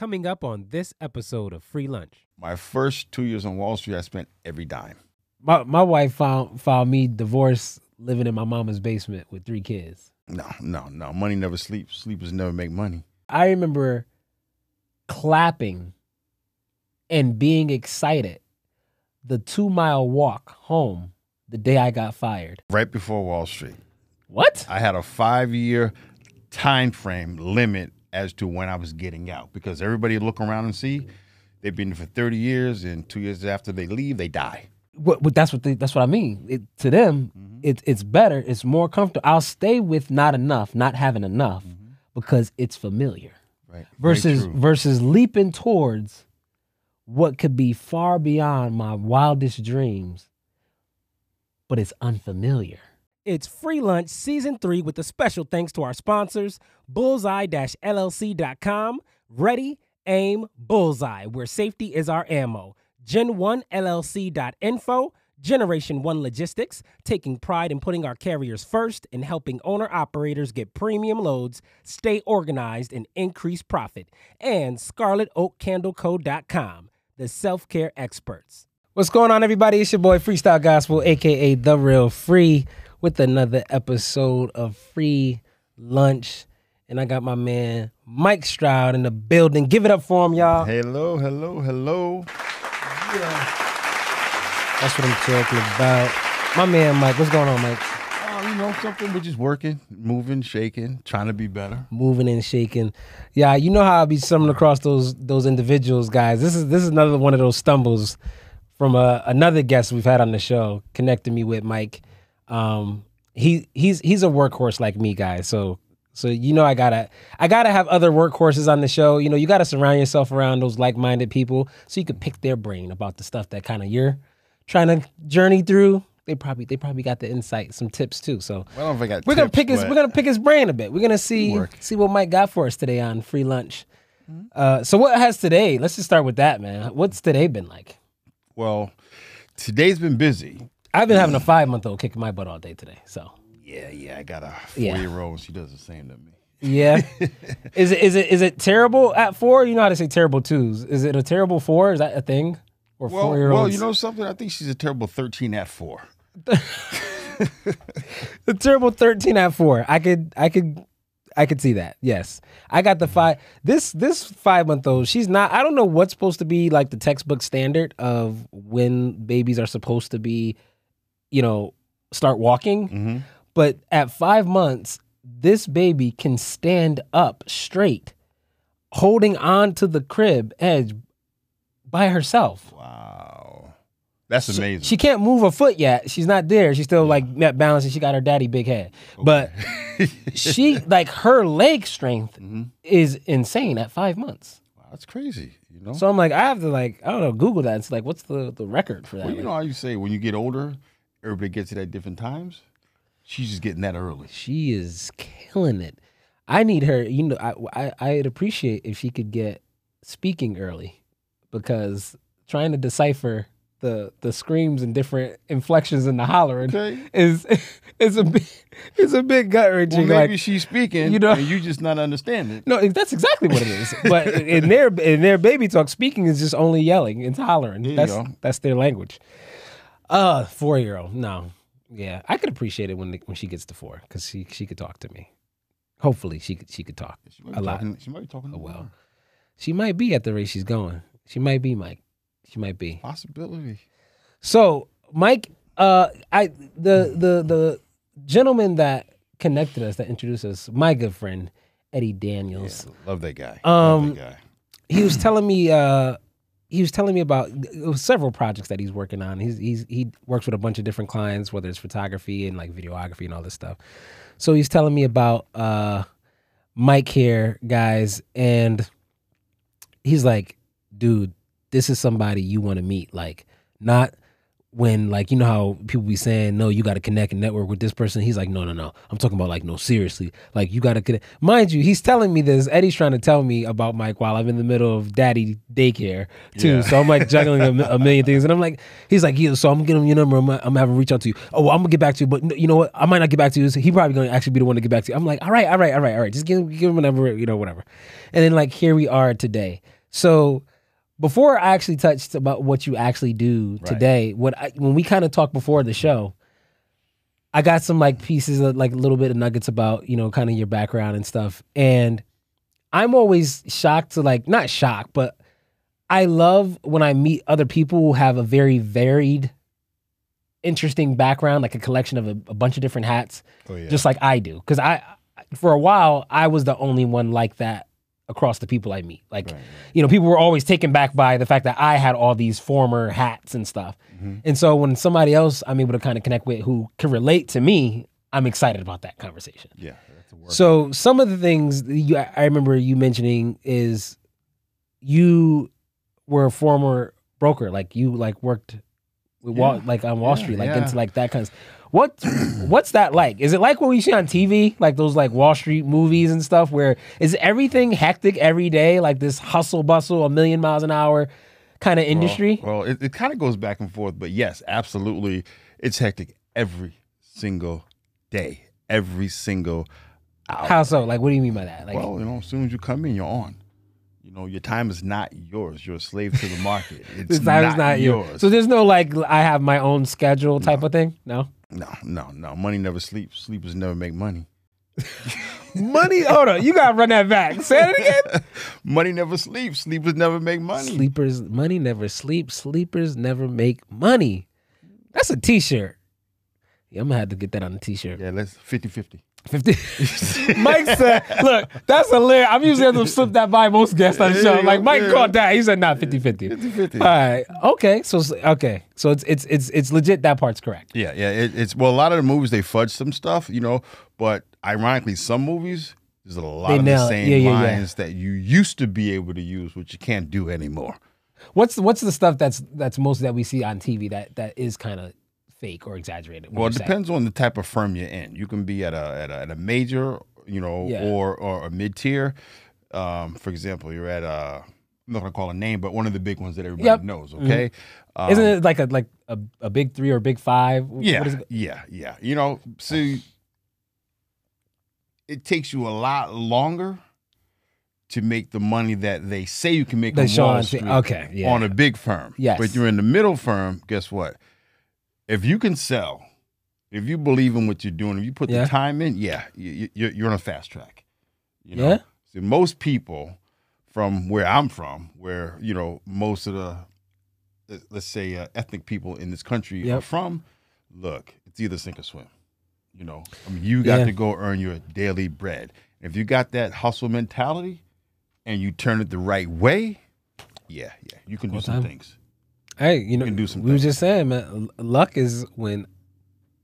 Coming up on this episode of Frii Lunch. My first two years on Wall Street, I spent every dime. My my wife found found me divorced, living in my mama's basement with three kids. No, no, no. Money never sleeps. Sleepers never make money. I remember clapping and being excited the two mile walk home the day I got fired. Right before Wall Street, What? I had a five year time frame limit as to when I was getting out because everybody look around and see they've been there for 30 years and two years after they leave, they die. What, what that's what they, that's what I mean. It, to them, mm-hmm. it's it's better. It's more comfortable. I'll stay with not enough, not having enough, mm-hmm. because it's familiar. Right. Versus versus leaping towards what could be far beyond my wildest dreams, but it's unfamiliar. It's Frii Lunch Season 3 with a special thanks to our sponsors, bullseye-llc.com, Ready, Aim, Bullseye, where safety is our ammo, Gen1llc.info, Generation 1 Logistics, taking pride in putting our carriers first and helping owner-operators get premium loads, stay organized, and increase profit, and ScarletOakCandleCo.com, the self-care experts. What's going on, everybody? It's your boy Freestyle Gospel, aka The Real Frii, with another episode of Frii Lunch. And I got my man Mike Stroud in the building. Give it up for him, y'all. Hello, hello, hello. Yeah. That's what I'm talking about. My man Mike, what's going on, Mike? Oh, you know something? We're just working, moving, shaking, trying to be better. moving and shaking. Yeah, you know how I be stumbling across those those individuals, guys. This is this is another one of those stumbles from a, another guest we've had on the show, connecting me with Mike. Um, he he's he's a workhorse like me, guys. So so you know I gotta I gotta have other workhorses on the show. You know you gotta surround yourself around those like minded people so you can pick their brain about the stuff that kind of you're trying to journey through. They probably they probably got the insight, some tips too. So I don't know if I got we're gonna pick his. We're gonna pick his brain a bit. We're gonna see Work. see what Mike got for us today on Frii Lunch. Uh, so what has today? Let's just start with that, man. What's today been like? Well, today's been busy. I've been having a five month old kicking my butt all day today. So Yeah, yeah. I got a Yeah. four year old. and She does the same to me. yeah, is it is it is it terrible at four? You know how to say terrible twos. Is it a terrible four? Is that a thing? Or Well, four year well, you know something? I think she's a terrible 13 at four. the terrible 13 at four. I could I could I could see that. Yes. I got the five this this five month old, she's not I don't know what's supposed to be like the textbook standard of when babies are supposed to be, you know, start walking. Mm-hmm. But at five months, this baby can stand up straight, holding on to the crib edge by herself. Wow. That's amazing. She can't move a foot yet. She's not there. She's still like net balancing. She got her daddy big head. But she like her leg strength Mm-hmm. is insane at five months. Wow, that's crazy. You know? So I'm like, I have to like, I don't know, Google that. It's like, what's the the record for that? well, you know how you say when you get older, everybody gets it at different times? She's just getting that early. she is killing it. I need her. You know, I, I I'd appreciate if she could get speaking early, because trying to decipher the the screams and different inflections in the hollering Okay. is is a bit is a bit gut Well, wrenching. maybe like, she's speaking, you know- and you just not understanding. It. No, that's exactly what it is. But in their in their baby talk, speaking is just only yelling and hollering. There that's that's their language. Uh, four year old. No, yeah, I could appreciate it when when she gets to four because she she could talk to me. Hopefully, she could she could talk She a lot. talking, she might be talking Oh, well. She might be at the rate she's going. She might be Mike. She might be. Possibility. So Mike, uh, I the the the gentleman that connected us, that introduced us, my good friend Eddie Yeah, Daniels. love that guy. Um, love that guy. he was telling me uh he was telling me about several projects that he's working on. He's he's he works with a bunch of different clients, whether it's photography and like videography and all this stuff. So he's telling me about uh Mike here, guys, and he's like, dude, this is somebody you want to meet. Like, not when like you know how people be saying no you got to connect and network with this person he's like no no no. I'm talking about like no seriously. Like you got to connect. Mind you he's telling me this. Eddie's trying to tell me about mike while i'm in the middle of daddy daycare too. Yeah. so i'm like juggling a, a million things. And i'm like he's like yeah so i'm getting him your number. I'm, gonna- I'm gonna have him reach out to you. Oh well, i'm gonna get back to you but you know what? I might not get back to you. So he probably gonna actually be the one to get back to you. I'm like all right all right all right all right. Just give, give him a number you know whatever. And then like here we are today. So before I actually touched about what you actually do today, what I, when we kind of talked before the show, I got some like pieces of like a little bit of nuggets about you know kind of your background and stuff, and I'm always shocked to like not shocked, but I love when I meet other people who have a very varied, interesting background, like a collection of a, a bunch of different hats, Oh yeah. just like I do. Because I, for a while, I was the only one like that across the people I meet. Like, you know, people were always taken back by the fact that I had all these former hats and stuff. Mm-hmm. And so when somebody else I'm able to kind of connect with who can relate to me, I'm excited about that conversation. yeah. That's a word. So some of the things that you, I remember you mentioning is you were a former broker, like you like worked with Wall, like on Wall Yeah, Street, like yeah. into like that kind of. What what's that like? Is it like what we see on TV, like those like Wall Street movies and stuff, where is everything hectic every day, like this hustle bustle, a million miles an hour kind of industry? Well, it, it kind of goes back and forth, but yes, absolutely, it's hectic every single day, every single hour. How so? Like, what do you mean by that? Like, well, you know, as soon as you come in, you're on. You know, your time is not yours. You're a slave to the market. It's this time not, is not you. yours. So there's no like I have my own schedule type of thing. No. no, no, no. Money never sleeps. Sleepers never make money. Money. Hold on, you gotta run that back. Say it again. Money never sleeps. Sleepers never make money. Sleepers, money never sleeps. Sleepers never make money. That's a T-shirt. Yeah, I'm gonna have to get that on a T-shirt. Yeah, let's 50 50. Fifty. Mike said, "Look, that's a hilarious. I'm usually able to slip that by most guests on the show. Like Mike yeah. caught that. He said, "Not 50-50. 50-50. All right. Okay. So okay. So it's it's it's it's legit. That part's correct. Yeah, yeah. It, it's well, a lot of the movies they fudge some stuff, you know, but ironically, some movies there's a lot They of nail the same yeah, yeah. lines that you used to be able to use, which you can't do anymore. What's what's the stuff that's that's most that we see on TV that that is kind of fake or exaggerated? Well, it depends on the type of firm you're in. You can be at a at a, at a major, you know, Yeah. or or a mid tier. Um, for example, you're at a I'm not gonna call a name, but one of the big ones that everybody Yep. Mm-hmm. knows. Okay, um, Isn't it like a like a, a big three or big five? Yeah, What is it? yeah, yeah. You know, see, it takes you a lot longer to make the money that they say you can make on Wall Street okay, yeah. on a big firm. Yes. But you're in the middle firm, guess what? If you can sell, if you believe in what you're doing, if you put Yeah. the time in, yeah, you, you, you're on a fast track. You know? Yeah. See, most people from where I'm from, where, you know, most of the, let- let's say, uh, ethnic people in this country are from, look, it's either sink or swim. You know, I mean, you got Yeah. to go earn your daily bread. If you got that hustle mentality and you turn it the right way, yeah, yeah, you can do some things. Hey, you know, can do some we were just saying, man. Luck is when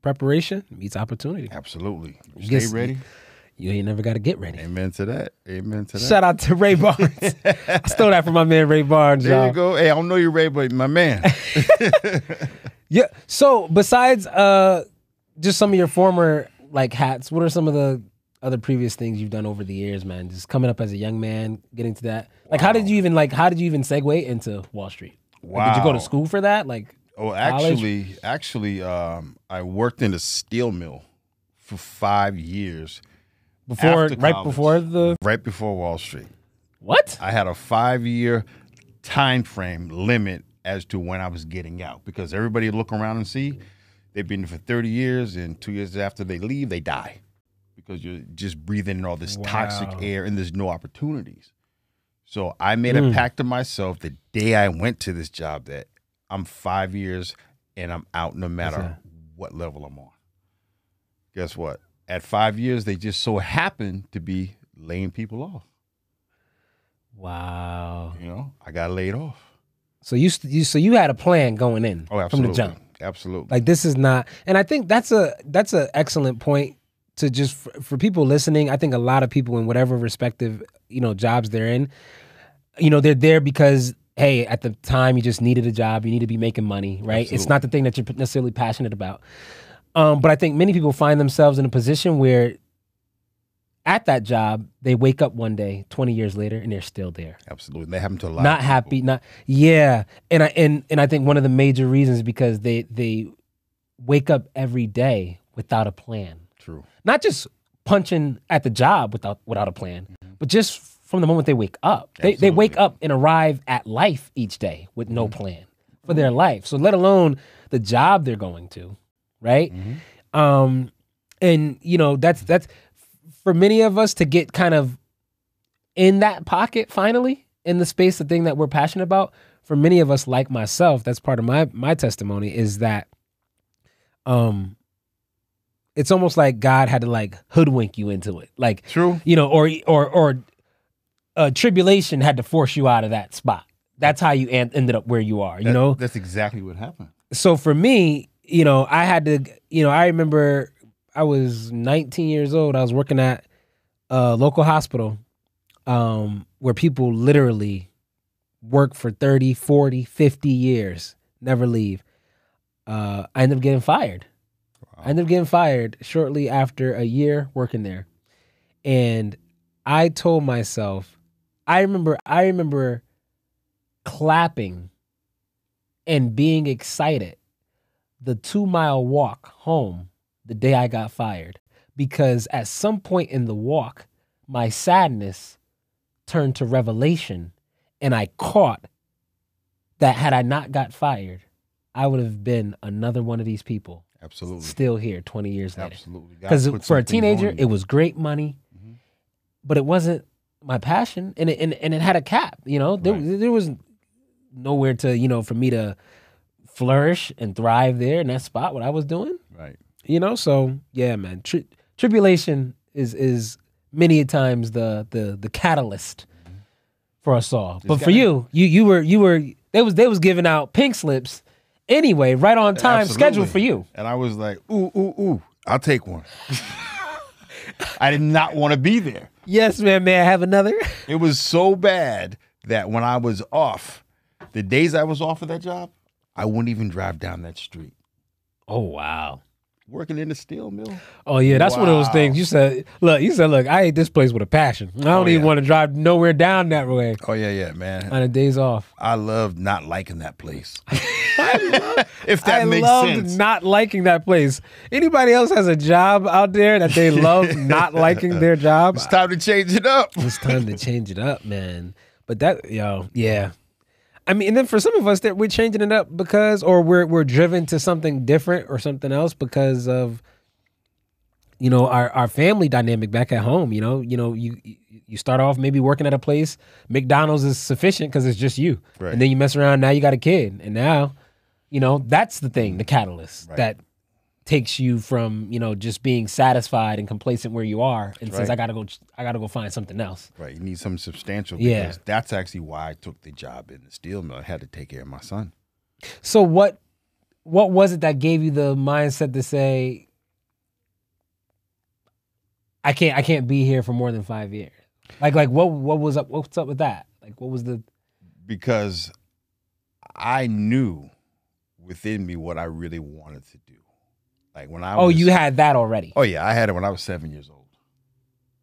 preparation meets opportunity. Absolutely. Stay Guess- ready. You ain't never got to get ready. Amen to that. Amen to that. Shout out to Ray Barnes. I stole that from my man Ray Barnes, there y'all. you go. Hey, I don't know you, Ray, but my man. Yeah. So besides uh just some of your former like hats, what are some of the other previous things you've done over the years, man? Just coming up as a young man, getting to that. Like how did you even like how did you even segue into Wall Street? Like, did you go to school for that? Like Oh, College? actually, actually, um, I worked in a steel mill for five years, before right college. before the right before Wall Street. what? I had a five-year time frame limit as to when I was getting out because everybody look around and see they've been there for 30 years, and two years after they leave, they die because you're just breathing in all this toxic air and there's no opportunities. So I made Mm. a pact to myself the day I went to this job that I'm five years and I'm out no matter what level I'm on. Guess what? At five years, they just so happen to be laying people off. Wow. You know, I got laid off. So you, you so you had a plan going in Oh, from absolutely. the jump. Absolutely. Like this is not, and I think that's a that's an excellent point to just for, for people listening. I think a lot of people in whatever respective you know jobs they're in, you know, they're there because hey, at the time you just needed a job, you need to be making money, right? It's not the thing that you're necessarily passionate about. Um, but I think many people find themselves in a position where at that job, they wake up one day, 20 years later, and they're still there. Absolutely. They happen to a lot. Not happy, not yeah. And I and and I think one of the major reasons because they they wake up every day without a plan. True. Not just punching at the job without without a plan, but just from the moment they wake up. They they wake up and arrive at life each day with no plan for their life. So let alone the job they're going to, right? Um and you know, that's that's for many of us to get kind of in that pocket finally in the space the thing that we're passionate about for many of us like myself that's part of my my testimony is that um it's almost like god had to like hoodwink you into it like True. you know or or or uh, tribulation had to force you out of that spot that's how you en- ended up where you are you That- know That's exactly what happened. so for me, you know, I had to, you know, I remember I was 19 years old. I was working at a local hospital um, where people literally work for 30, 40, 50 years, never leave. Uh, I ended up getting fired. I ended up getting fired shortly after a year working there. And I told myself, I remember, I remember clapping and being excited the two mile walk home the day I got fired. Because at some point in the walk, my sadness turned to revelation, and I caught that had I not got fired, I would have been another one of these people Absolutely. still here 20 years later. Absolutely. Because for a teenager, it was great money, Mhm. but it wasn't my passion, and it and, and it had a cap. You know, there Right. there was nowhere to you know for me to flourish and thrive there in that spot. What I was doing, right. you know. So yeah, man, tri- tribulation is is many a times the the the catalyst for us all. but for you, you you were you were they was they was giving out pink slips anyway, right on time, scheduled for you. And I was like, ooh, ooh, ooh, I'll take one. I did not want to be there. Yes, man. May I have another? It was so bad that when I was off, the days I was off of that job, I wouldn't even drive down that street. Oh wow. Working in the steel mill. Oh yeah, that's one of those things. You said, look, you said, look, I hate this place with a passion. I don't Oh, even yeah. want to drive nowhere down that way Oh yeah, yeah, man. on the days off. I love not liking that place. if that I makes loved sense. not liking that place. Anybody else has a job out there that they love not liking their job? it's time to change it up. It's time to change it up, man. But that, yo, yeah. I mean, and then for some of us, that we're changing it up because, or we're we're driven to something different or something else because of, you know, our our family dynamic back at home. You know, you know, you you start off maybe working at a place, McDonald's is sufficient because it's just you, Right. and then you mess around. Now you got a kid, and now, you know, that's the thing, the catalyst Right. that takes you from you know just being satisfied and complacent where you are and says. I gotta go I gotta go find something else. Right. You need something substantial. Yeah. That's actually why I took the job in the steel mill. I had to take care of my son. So what what was it that gave you the mindset to say I can't I can't be here for more than 5 years? Like like what what was up what's up with that? Like what was the because I knew within me what I really wanted to do. Like when I Oh, was, you had that already. Oh yeah, I had it when I was seven years old.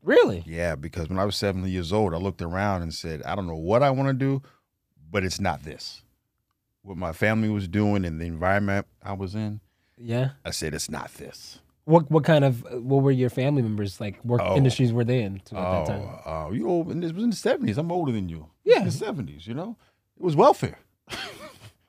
Really? Yeah, because when I was seven years old, I looked around and said, I don't know what I want to do, but it's not this. What my family was doing and the environment I was in, Yeah. I said it's not this. What what kind of what were your family members like work Oh. industries were they in at that Oh, time? uh, you old, this was in the seventies. I'm older than you. Yeah. in the seventies. You know, it was welfare.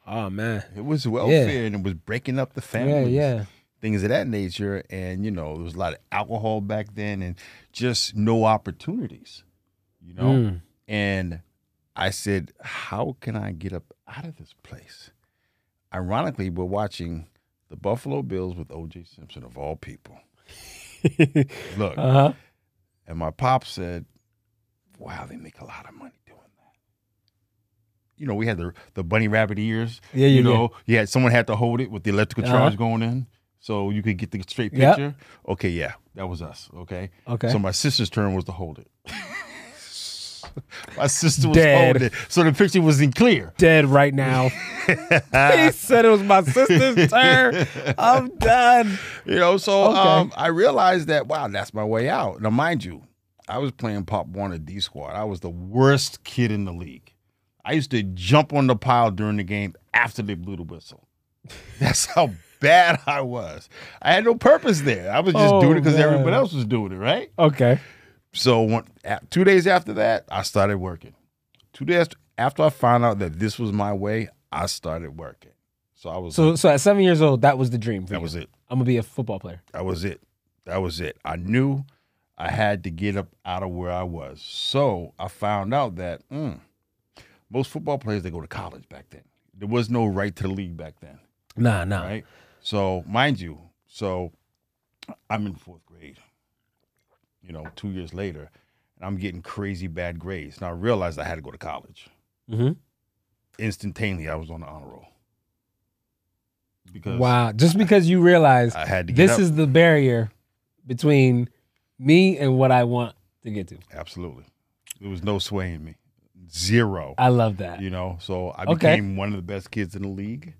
Oh man. It was welfare, and it was breaking up the Yeah, yeah. Things of that nature. And, you know, there was a lot of alcohol back then and just no opportunities, you know? Mm. And I said, how can I get up out of this place? Ironically, we're watching the Buffalo Bills with OJ Simpson, of all people. Look, Uh-huh. and my pop said, wow, they make a lot of money doing that. You know, we had the the bunny rabbit ears. Yeah, you know, yeah. you had someone had to hold it with the electrical Uh-huh. charge going in, so you could get the straight Yep. picture. Okay, yeah, that was us. Okay, Okay. So my sister's turn was to hold it. My sister was Dead. holding it, so the picture wasn't clear. Dead right now. he said it was my sister's turn. I'm done. You know, so Okay. um, I realized that wow, that's my way out. Now, mind you, I was playing Pop Warner D Squad. I was the worst kid in the league. I used to jump on the pile during the game after they blew the whistle. That's how bad I was. I had no purpose there. I was just Oh, doing it because man. everybody else was doing it, right? Okay. So one, two days after that, I started working. Two days after I found out that this was my way, I started working. So I was So so at seven years old, that was the dream for that you. was it. I'm gonna be a football player. That was it. That was it. I knew I had to get up out of where I was. So I found out that mm, most football players they go to college back then. There was no right to the league back then, Nah, nah. right? So mind you, so I'm in fourth grade. You know, two years later, and I'm getting crazy bad grades. Now I realized I had to go to college. Mm-hmm. Instantaneously, I was on the honor roll because Wow. Just because you realize I had to this up. is the barrier between me and what I want to get to. Absolutely. There was no swaying me. Zero. I love that. You know, so I Okay. became one of the best kids in the league,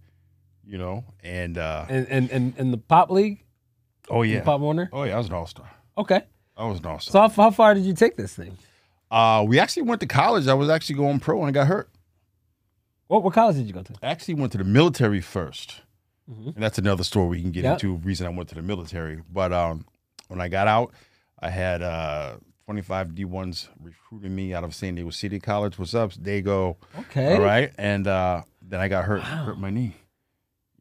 you know, and uh And and and, and the pop league, oh the yeah. pop Warner. Oh yeah, I was an all-star. Okay. I was an all-star. So how, how far did you take this thing? uh we actually went to college. I was actually going pro and I got hurt. What what college did you go to? I actually went to the military 1st Mhm. And that's another story we can get Yep. into reason I went to the military. But um when I got out, I had uh 25 D1s recruiting me out of San Diego City College. What's up? They go, Okay. All right. And uh, then I got hurt, Wow. hurt my knee.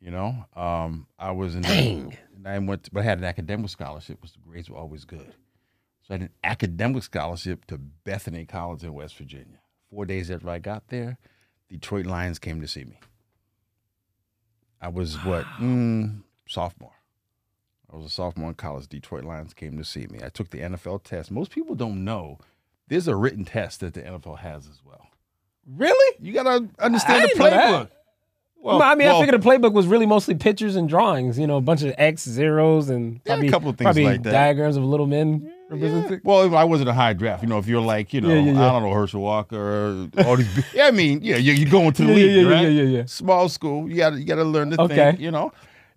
You know, um, I was in. Dang. And I went, to, but I had an academic scholarship. Was the grades were always good, so I had an academic scholarship to Bethany College in West Virginia. Four days after I got there, Detroit Lions came to see me. I was what mm, sophomore. I was a sophomore in college. Detroit Lions came to see me. I took the NFL test. Most people don't know there's a written test that the NFL has as well. Really? You gotta understand the didn't know that. playbook. Well, I mean, well, I figured the playbook was really mostly pictures and drawings. You know, a bunch of X zeros and Yeah, a couple of things probably like that. diagrams of little men. yeah. Well, I wasn't a high draft. You know, if you're like, you know, Yeah. I don't know, Herschel Walker, or all these. big- yeah, I mean, yeah, you're, going to the Yeah, league, yeah, yeah, right? yeah, yeah, yeah. Small school, you got to you got to learn to Okay. think, you know,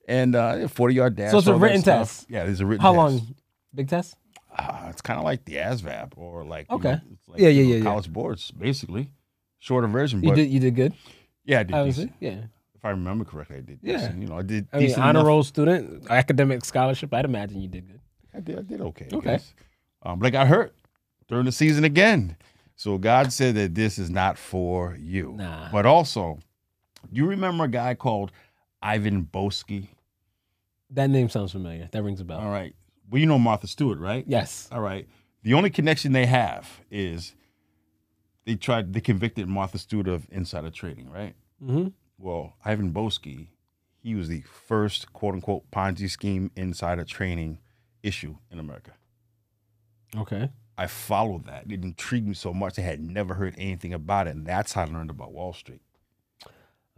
and uh, forty yard dash. So it's a written test? Yeah, there's a written. Test. How test. long? Big test? Uh, it's kind of like the ASVAB or like you Okay. know, like, Yeah, you yeah, know, yeah, yeah. College boards, basically, shorter version. You did. You did good. yeah, I did. Obviously. Yeah. If I remember correctly, I did. Yeah. decent. You know, I did. I mean, honor enough. roll student, academic scholarship. I'd imagine you did good. I did. I did okay. I Okay. Um, but I got hurt during the season again. So God said that this is not for you. Nah. But also, you remember a guy called Ivan Boesky? That name sounds familiar. That rings a bell. All right. Well, you know Martha Stewart, right? Yes. All right. The only connection they have is they tried they convicted Martha Stewart of insider trading, right? hmm Well, Ivan Boesky, he was the first quote unquote Ponzi scheme insider trading issue in America. Okay. I followed that. It intrigued me so much. I had never heard anything about it. And that's how I learned about Wall Street.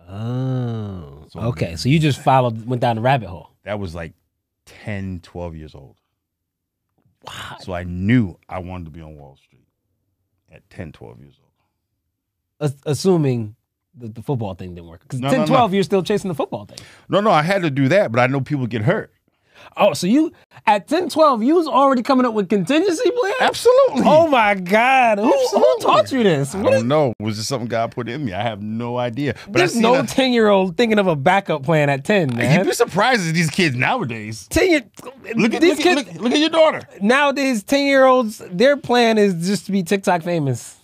Oh. So- okay. So you just followed, went down the rabbit hole. That was like 10, 12 years old. Wow. So I knew I wanted to be on Wall Street at 10, 12 years old. As- assuming the, the football thing didn't work. Because No, 10, no, no. 12, you're still chasing the football thing. No, no, I had to do that, but I know people get hurt. Oh, so you at 10, 12, you was already coming up with contingency plans? Absolutely. Oh my God. Who, who taught you this? I don't know. Was this something God put in me? I have no idea. But There's no 10 year old thinking of a backup plan at 10, You'd be surprised at these kids nowadays. 10 year, Look at, these look, kids, look, look at your daughter. nowadays, 10 year olds, their plan is just to be TikTok famous.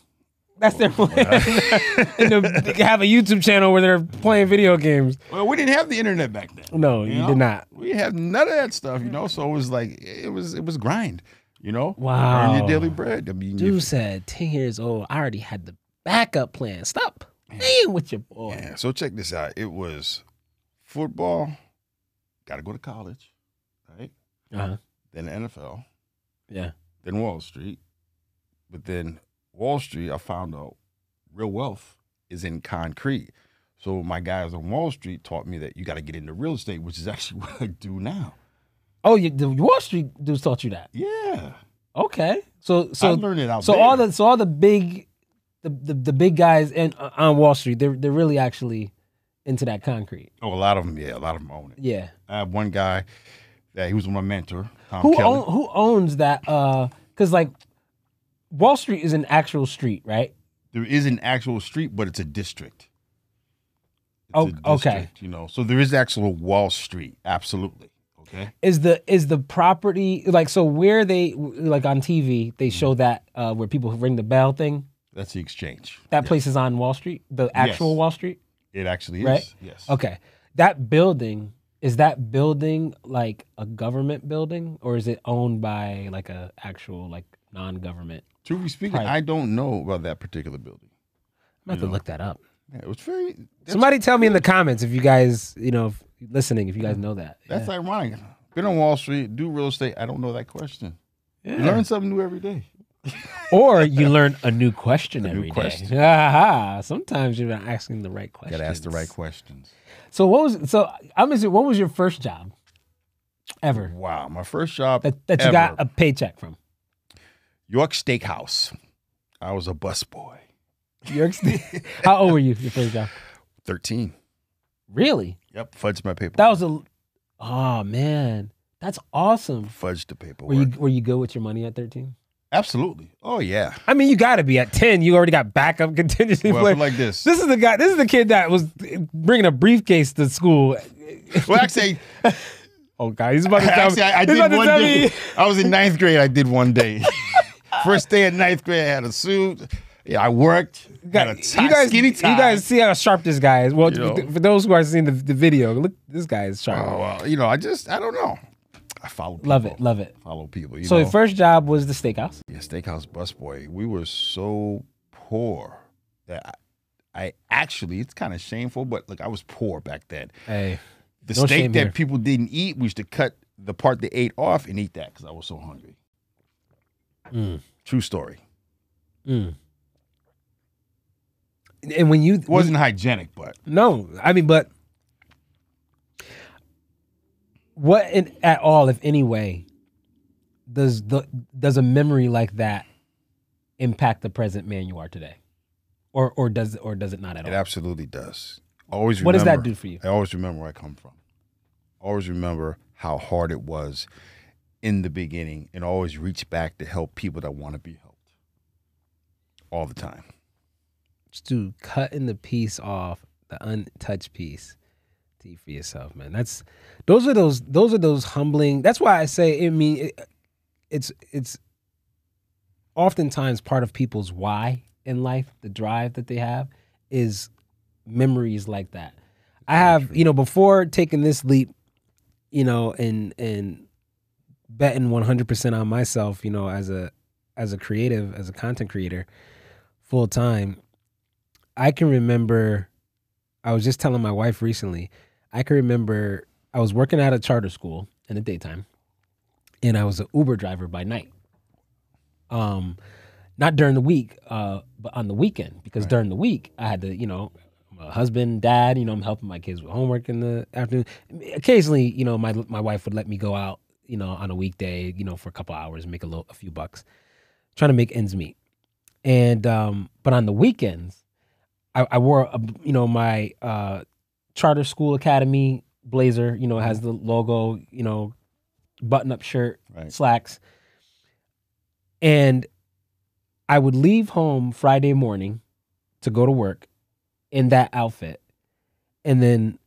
That's their plan. and to have a YouTube channel where they're playing video games. Well, we didn't have the internet back then. No, you, know? did not. We had none of that stuff, you know. So it was like it was it was grind, you know. Wow. Earn your daily bread. I mean, Dude you- said 10 years old. I already had the backup plan. Stop playing with your boy. yeah. So check this out. It was football. Got to go to college, right? Uh-huh. Then NFL. Yeah. Then Wall Street. But then Wall Street, I found out real wealth is in concrete. So my guys on Wall Street taught me that you got to get into real estate, which is actually what I do now. Oh, you, the Wall Street dudes taught you that. Yeah. Okay. So so I so learned it out so there. all the so all the big the the, the big guys and uh, on Wall Street, they're they're really actually into that concrete. Oh, a lot of them. Yeah, a lot of them own it. Yeah. I have one guy that he was my mentor. Tom Who Kelly. own, who owns that? Uh, because like Wall Street is an actual street, right? there is an actual street, but it's a district. It's Oh, a okay. You know, so there is actual Wall Street. Absolutely. Okay. Is the is the property like so where they like on TV they show that uh where people ring the bell thing? That's the exchange. That place is on Wall Street, the actual Yes. Wall Street. It actually is. Right? Yes. Okay. That building is that building like a government building or is it owned by like a actual like non-government? Truly speaking. I don't know about that particular building. I'm have to look that up. Yeah, it was very. Somebody tell me in the comments if you guys, you know, if, listening, if you guys mm. know that. that's Yeah. ironic. Been on Wall Street, do real estate. I don't know that question. You learn something new every day. or you learn a new question A new every day. question. Aha. Sometimes you're not asking the right question. Got to ask the right questions. So what was so I'm assuming what was your first job ever Wow, my first job that, that you ever, got a paycheck from? York Steakhouse. I was a busboy. York State. How old were you your first job? Thirteen. Really? Yep, fudged my paper. That was a Oh man. That's awesome. fudged the paper. Were you were you good with your money at 13? Absolutely. Oh yeah. I mean, you got to be at 10. You already got backup contingency Well, like this. This is the guy. This is the kid that was bringing a briefcase to school. Well, actually, Oh God, he's about to tell actually, me. I, I did one day. me- I was in ninth grade. I did one day. First day of ninth grade, I had a suit. Yeah, I worked. Had a tie, you guys, skinny you guys see how sharp this guy is. Well, You know. for those who are seeing the, the video, look, this guy is sharp. Oh well, you know, I just I don't know. I follow people. love it, love it. Follow people. You So know? your first job was the steakhouse. yeah, steakhouse busboy. We were so poor that I, I actually it's kind of shameful, but look, I was poor back then. Hey, The No steak shame that here. people didn't eat, we used to cut the part they ate off and eat that because I was so hungry. Mm. True story. mm. and when you It wasn't hygienic, but no, I mean, but what in at all, if any way, does the does a memory like that impact the present man you are today, or or does or does it not at all? it absolutely does. Always. What does that do for you? I always remember where I come from. Always remember how hard it was in the beginning, and always reach back to help people that want to be helped. All the time. Just to cutting the piece off, the untouched piece for yourself, man. That's those are those those are those humbling. That's why I say I mean it, it's it's oftentimes part of people's why in life, the drive that they have is memories like that. I have, you know, before taking this leap, you know, and and betting 100% on myself, you know, as a as a creative, as a content creator, full time, I can remember I was just telling my wife recently, I can remember I was working at a charter school in the daytime and I was an Uber driver by night. Um not during the week, uh, but on the weekend because during the week I had to, you know, I'm husband, dad, you know, I'm helping my kids with homework in the afternoon. Occasionally, you know, my my wife would let me go out, you know, on a weekday, you know, for a couple hours make a little a few bucks, trying to make ends meet. And um, but on the weekends, I, I wore a, you know my uh, charter school academy blazer. You know, has the logo. You know, button up shirt, Right. slacks, and I would leave home Friday morning to go to work in that outfit, and then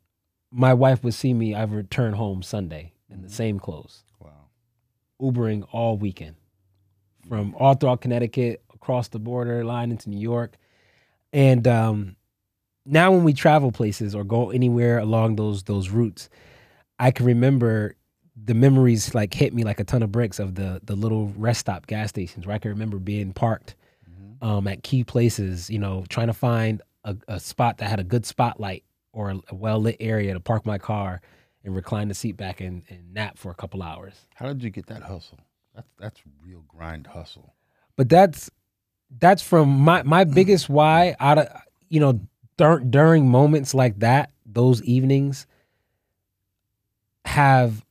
my wife would see me. I would return home Sunday in the same clothes. Ubering all weekend from all throughout Connecticut, across the border line into New York. And um, now when we travel places or go anywhere along those those routes, I can remember the memories like hit me like a ton of bricks of the the little rest stop gas stations where I can remember being parked um, at key places, you know, trying to find a, a spot that had a good spotlight or a, a well lit area to park my car and recline the seat back and, and nap for a couple hours. How did you get that hustle? That's that's real grind hustle. but that's that's from my my biggest why out of you know dur- during moments like that those evenings have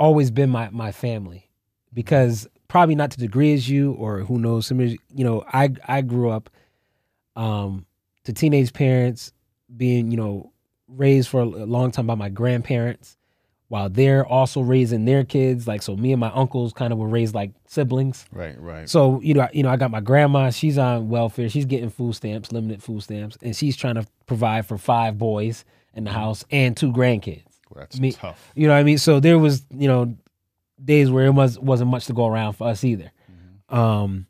always been my my family because probably not to the degree as you or who knows some of you you know I I grew up um, to teenage parents being, you know, raised for a long time by my grandparents while they're also raising their kids. Like, so me and my uncles kind of were raised like siblings. Right, right. So, you know, you know, I got my grandma, she's on welfare, she's getting food stamps, limited food stamps, and she's trying to provide for five boys in the house and two grandkids. Well, that's me- tough. You know what I mean? So there was, you know, days where it was wasn't much to go around for us either. Um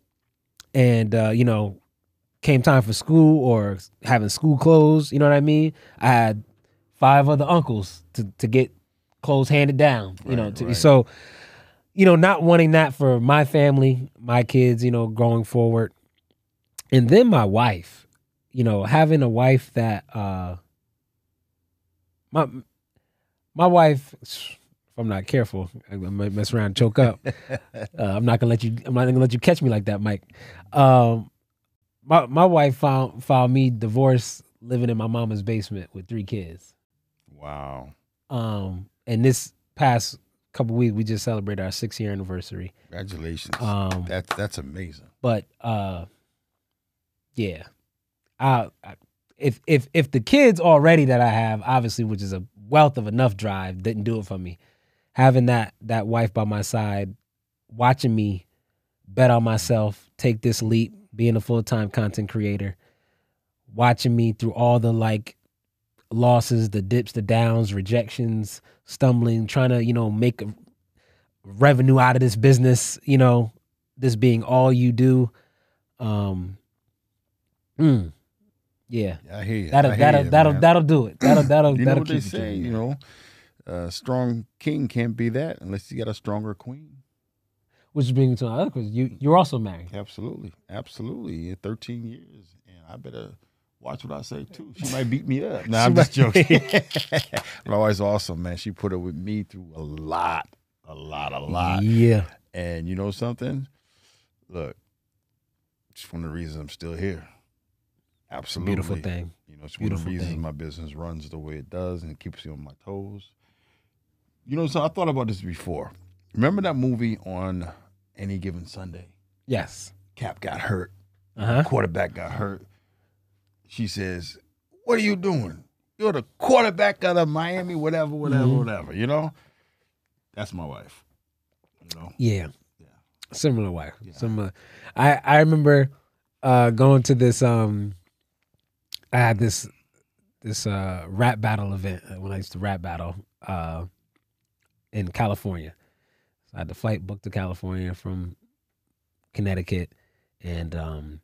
and uh, you know, came time for school or having school clothes, you know what I mean? I had five other uncles to to get clothes handed down, you know, to, right. so you know, not wanting that for my family, my kids, you know, going forward. And then my wife, you know, having a wife that uh my my wife if I'm not careful, I might mess around and choke up. uh, I'm not gonna let you I'm not gonna let you catch me like that, Mike. Um my my wife found found me divorced living in my mama's basement with three kids. Wow. Um and this past couple weeks we just celebrated our six year anniversary. Congratulations. Um that's that's amazing. but uh yeah I, I if if if the kids already that i have obviously which is a wealth of enough drive didn't do it for me having that that wife by my side watching me bet on myself take this leap being a full-time content creator watching me through all the like losses the dips the downs rejections stumbling trying to you know make a revenue out of this business you know this being all you do. Um mm, yeah. I hear you. that'll that'll you, that'll that'll do it. That'll that'll you that'll what they keep it say, you know, a strong king can't be that unless you got a stronger queen. which brings me to my other question? You you're also married. Absolutely, absolutely. In 13 years, and I better watch what I say too. She might beat me up. No, I'm just joking. My wife's awesome, man. She put up with me through a lot, a lot, a lot. yeah And you know something? Look, it's one of the reasons I'm still here. Absolutely, beautiful thing You know, it's one of the reasons thing. my business runs the way it does and keeps me on my toes. You know, so I thought about this before. Remember that movie on any given Sunday? yes Cap got hurt. uh-huh Quarterback got hurt. She says, "What are you doing? You're the quarterback out of Miami, whatever, whatever, Mhm. whatever." You know, that's my wife. You know, Yeah. Yeah. Similar wife. Yeah. Similar. I I remember uh going to this um I had this this uh rap battle event uh, when I used to rap battle uh in California. So I had the flight booked to California from Connecticut and um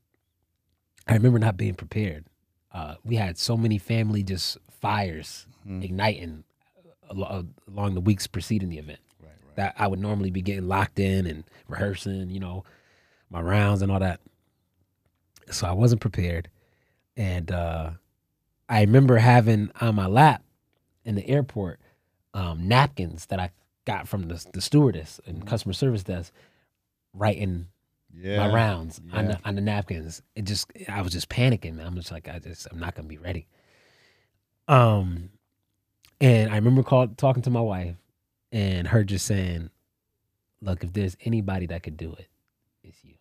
I remember not being prepared. Uh we had so many family just fires Mhm. igniting alo- along the weeks preceding the event right, right. that I would normally be getting locked in and rehearsing, you know, my rounds and all that. So I wasn't prepared. And uh, I remember having on my lap in the airport um, napkins that I got from the, the stewardess and customer service desk writing yeah, my rounds on the on the napkins. It just I was just panicking, man. I'm just like I just I'm not gonna be ready. Um, and I remember call, talking to my wife, and her just saying, "Look, if there's anybody that could do it, it's you."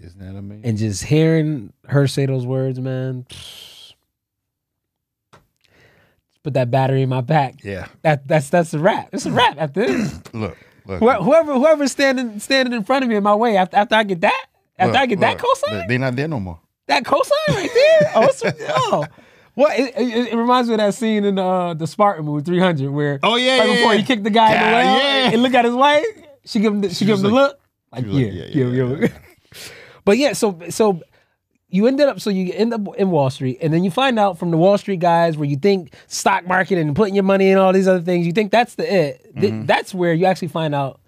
Isn't that amazing? And just hearing her say those words, man. Put that battery in my back. yeah, That that's that's a wrap. It's a wrap after this. look, look. Whoever whoever whoever's standing standing in front of me in my way after after I get that after look, I get that look. cosign They're not there no more. that cosign right there. Oh, oh. What it, it, it reminds me of that scene in uh, the Spartan movie 300 where Oh yeah, right yeah, before yeah. he kicked the guy in the well yeah. and look at his wife, she give him the, she, She give him the look like, yeah, like, yeah, yeah, yeah, yeah, But yeah, so so you ended up so you end up in Wall Street and then you find out from the Wall Street guys where you think stock market and putting your money in all these other things, you think that's the it. Th- Mhm. that's where you actually find out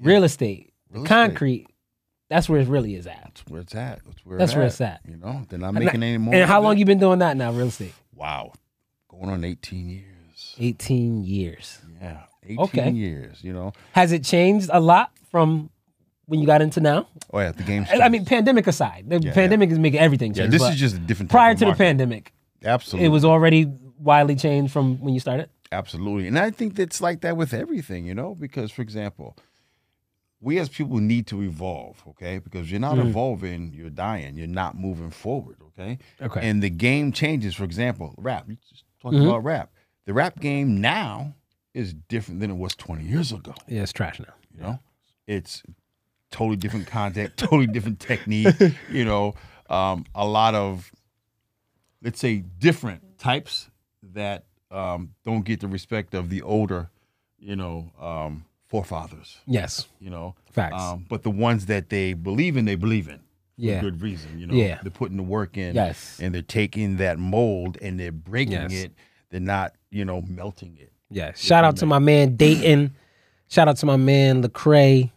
real estate, Real estate. concrete. That's where it really is at. That's where it's at. That's where, That's it's where at. it's at. You know, they're not making any more. And how long it. you been doing that now, real estate? Wow, going on 18 years. 18 years. Yeah, 18 Okay. years. You know. Has it changed a lot from when you got into now? Oh yeah, the game's. I mean, pandemic aside, the Yeah, pandemic is making everything yeah, change. this is just a different. prior to the pandemic. Absolutely, It was already widely changed from when you started. Absolutely. And I think that's like that with everything, you know, because for example, we as people need to evolve, okay? Because you're not Mhm. evolving, you're dying. You're not moving forward, okay? Okay. And the game changes. For example, rap. You just talking Mhm. about rap. The rap game now is different than it was 20 years ago. yeah, it's trash now. You know, it's totally different content, totally different technique. You know, um, a lot of let's say different types that um, don't get the respect of the older, you know, um, forefathers. Yes. You know, Facts. um, but the ones that they believe in, they believe in. Yeah. Good reason. You know, Yeah. they're putting the work in. Yes. And they're taking that mold and they're breaking Yes. it. They're not, you know, melting it. Yeah. Shout out to my man Dayton. Shout out to my man Lecrae.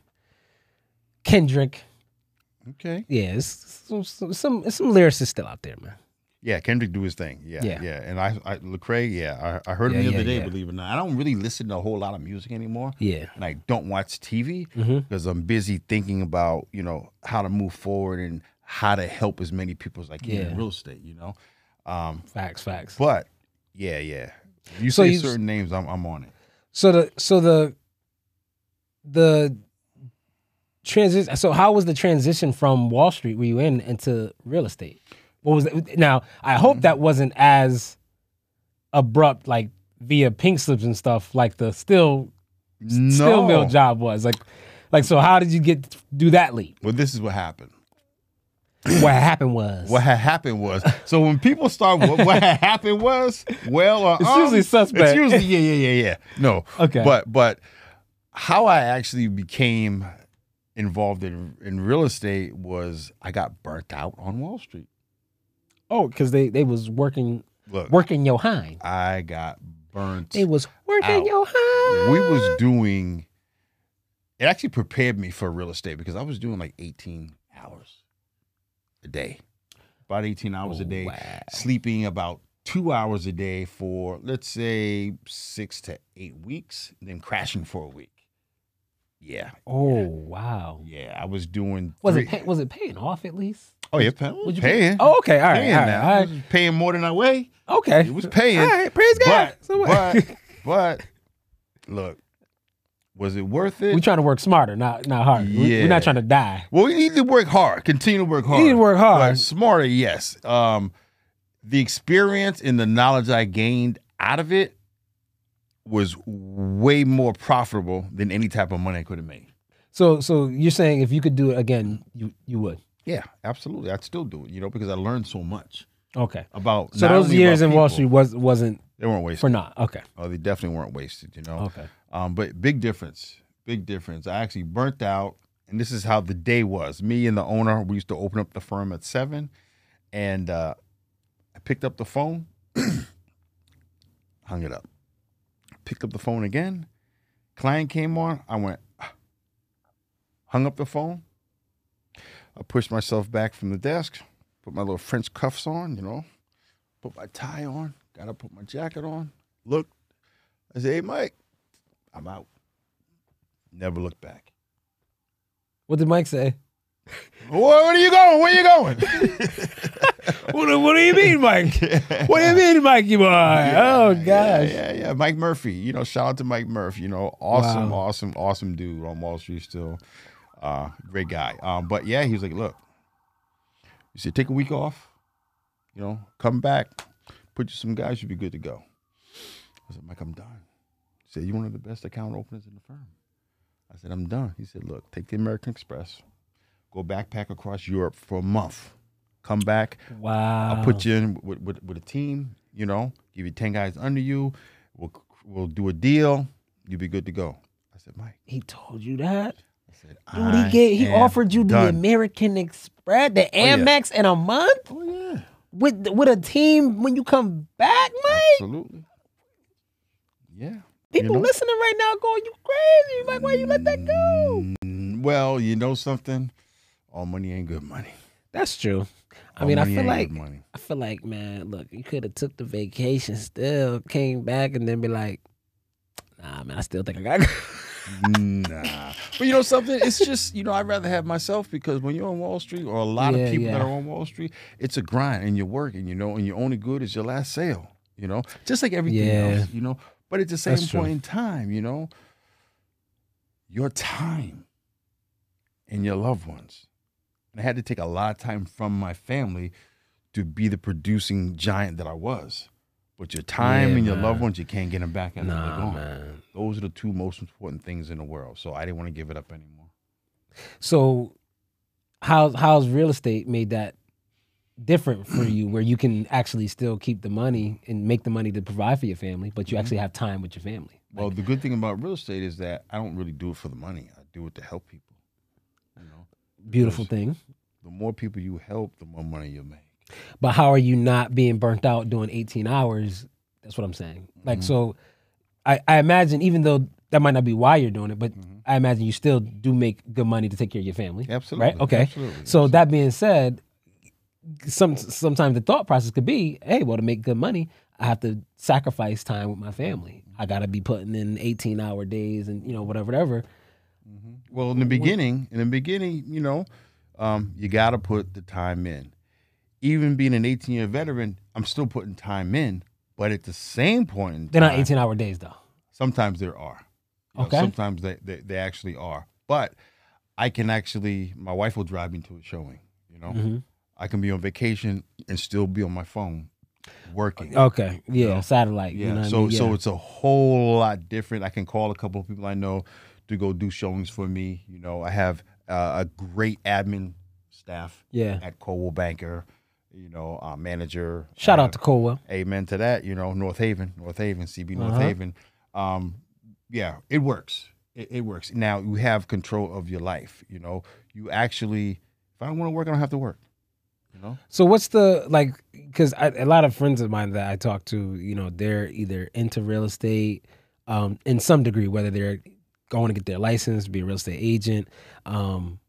Kendrick. Okay. Yeah, it's some some, some, it's some lyricists still out there, man. Yeah, Kendrick do his thing. Yeah, Yeah. yeah. And I, I Lecrae, yeah, I, I heard him Yeah, the other yeah, day. yeah. Believe it or not, I don't really listen to a whole lot of music anymore, Yeah. and I don't watch TV because I'm busy thinking about you know how to move forward and how to help as many people as I can in real estate. You know, um, Facts, facts. but yeah, yeah. You So say certain names, I'm, I'm on it. So the so the the transition. So how was the transition from Wall Street? Were you in into real estate? What was it? Now I hope that wasn't as abrupt, like via pink slips and stuff, like the still still mill job was. Like, like so. How did you get do that leap? Well, this is what happened. what happened was What had happened was so when people start what, what had happened was well or It's um, usually suspect. It's usually yeah yeah yeah yeah no Okay. but but how I actually became involved in in real estate was I got burnt out on Wall Street. oh, because they they was working Look, working your hind. I got burnt. They was working out. your hind. we was doing. It actually prepared me for real estate because I was doing like 18 hours a day, about 18 hours a Oh, day, wow. sleeping about two hours a day for let's say six to eight weeks, then crashing for a week. Yeah, Oh wow. yeah, I was doing. Was three- it pay, was it paying off at least? Oh yeah, pay, you paying. Oh, okay. All right. paying all right, all I was paying more than I weigh. Okay. It was paying. All right. Praise God. But, So what? but, but, look, was it worth it? we trying to work smarter, not not hard. We- We're not trying to die. Well, we need to work hard. Continue to work hard. We need to work hard. But smarter, yes. Um, the experience and the knowledge I gained out of it was way more profitable than any type of money I could have made. So so you're saying if you could do it again, you you would. Yeah, absolutely. I'd still do it, you know, because I learned so much Okay. about. So those years in Wall Street was wasn't they weren't wasted. for not. Okay. Oh, they definitely weren't wasted, you know. Okay. Um, but big difference, big difference. I actually burnt out, and this is how the day was. Me and the owner, we used to open up the firm at seven, and uh, I picked up the phone, hung it up, picked up the phone again. Client came on. I went, ah. hung up the phone. I pushed myself back from the desk, put my little French cuffs on, you know, put my tie on, got to put my jacket on, looked. I said, hey, Mike, I'm out. Never looked back. What did Mike say? Where, where are you going? Where are you going? what, do- what do you mean, Mike? What do you mean, Mikey boy? oh gosh. Yeah, yeah, yeah. Mike Murphy. You know, shout out to Mike Murphy. You know, awesome, Wow. awesome, awesome dude on Wall Street still. Uh, great guy. Um, but yeah, he was like, look, you said take a week off, you know, come back, put you some guys, you'll be good to go. I said, Mike, I'm done. He said, You're one of the best account openers in the firm. I said, I'm done. He said, Look, take the American Express, go backpack across Europe for a month. Come back, Wow. I'll put you in with, with, with a team, you know, give you 10 guys under you. We'll, we'll do a deal. You'll be good to go. I said, Mike, He told you that. I said, Dude, I he gave he offered you the. American Express, the yeah. Amex in a month Oh, yeah. with with a team when you come back, Mike. Absolutely. Yeah. People know? listening right now going, "You crazy, Mike? Why you let that go?" Mm, Well, you know something? All money ain't good money. That's true. I All mean, I feel like. I feel like, man, look, you could have took the vacation, still came back, and then be like, "Nah, man, I still think I got." nah. But you know something? It's just, you know, I'd rather have myself because when you're on Wall Street or a lot Yeah, of people that are on Wall Street, it's a grind and you're working, you know, and your only good is your last sale, you know, just like everything Yeah. else, you know. But at the same That's true. point in time, you know, your time and your loved ones. And I had to take a lot of time from my family to be the producing giant that I was. But your time Yeah, and your man. loved ones, you can't get them back after they're Nah, gone. man. Those are the two most important things in the world. So I didn't want to give it up anymore. So, how how's real estate made that different for you, where you can actually still keep the money and make the money to provide for your family, but you Mm-hmm. actually have time with your family? Well, the good thing about real estate is that I don't really do it for the money. I do it to help people. Beautiful thing. the more people you help, the more money you make. But how are you not being burnt out doing 18 hours? That's what I'm saying. Like, Mhm. so I, I imagine, even though that might not be why you're doing it, but Mhm. I imagine you still do make good money to take care of your family. Absolutely. Right? Okay. Absolutely. So that being said, some sometimes the thought process could be, hey, well, to make good money, I have to sacrifice time with my family. I got to be putting in 18 hour days and you know whatever, whatever. Well, in the beginning, in the beginning, you know, um, you got to put the time in. Even being an 18 year veteran, I'm still putting time in. But at the same point, in They're not 18 hour days though. Sometimes there are. You know, Okay. sometimes they, they they actually are. But I can actually, my wife will drive me to a showing. You know, Mhm. I can be on vacation and still be on my phone working. Okay, yeah, know? satellite. Yeah. you know what I so mean? so it's a whole lot different. I can call a couple of people I know to go do showings for me. You know, I have uh, a great admin staff yeah. at Coldwell Banker. You know, uh, manager. Shout uh, out to Coldwell. Amen to that. You know, North Haven, North Haven, CB North Uh-huh. Haven. Um, yeah, it works. It, it works. Now you have control of your life. You know, you actually, if I don't want to work, I don't have to work. You know, So what's the like? Because a lot of friends of mine that I talk to, you know, they're either into real estate, um, in some degree, whether they're going to get their license, be a real estate agent. Um,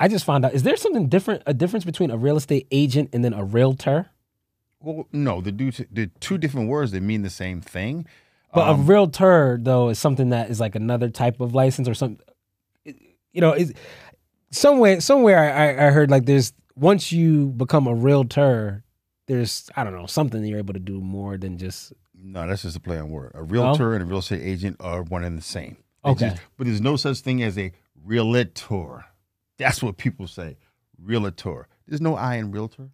I just found out: is there something different, a difference between a real estate agent and then a realtor? well, no, the do the two different words that mean the same thing. But Um, a realtor, though, is something that is like another type of license or something. You know, is somewhere somewhere I, I heard like there's once you become a realtor, there's I don't know something that you're able to do more than just No, that's just a play on word. A realtor and a real estate agent are one and the same. Okay. just- but there's no such thing as a realtor. That's what people say. Realtor. There's no I in realtor.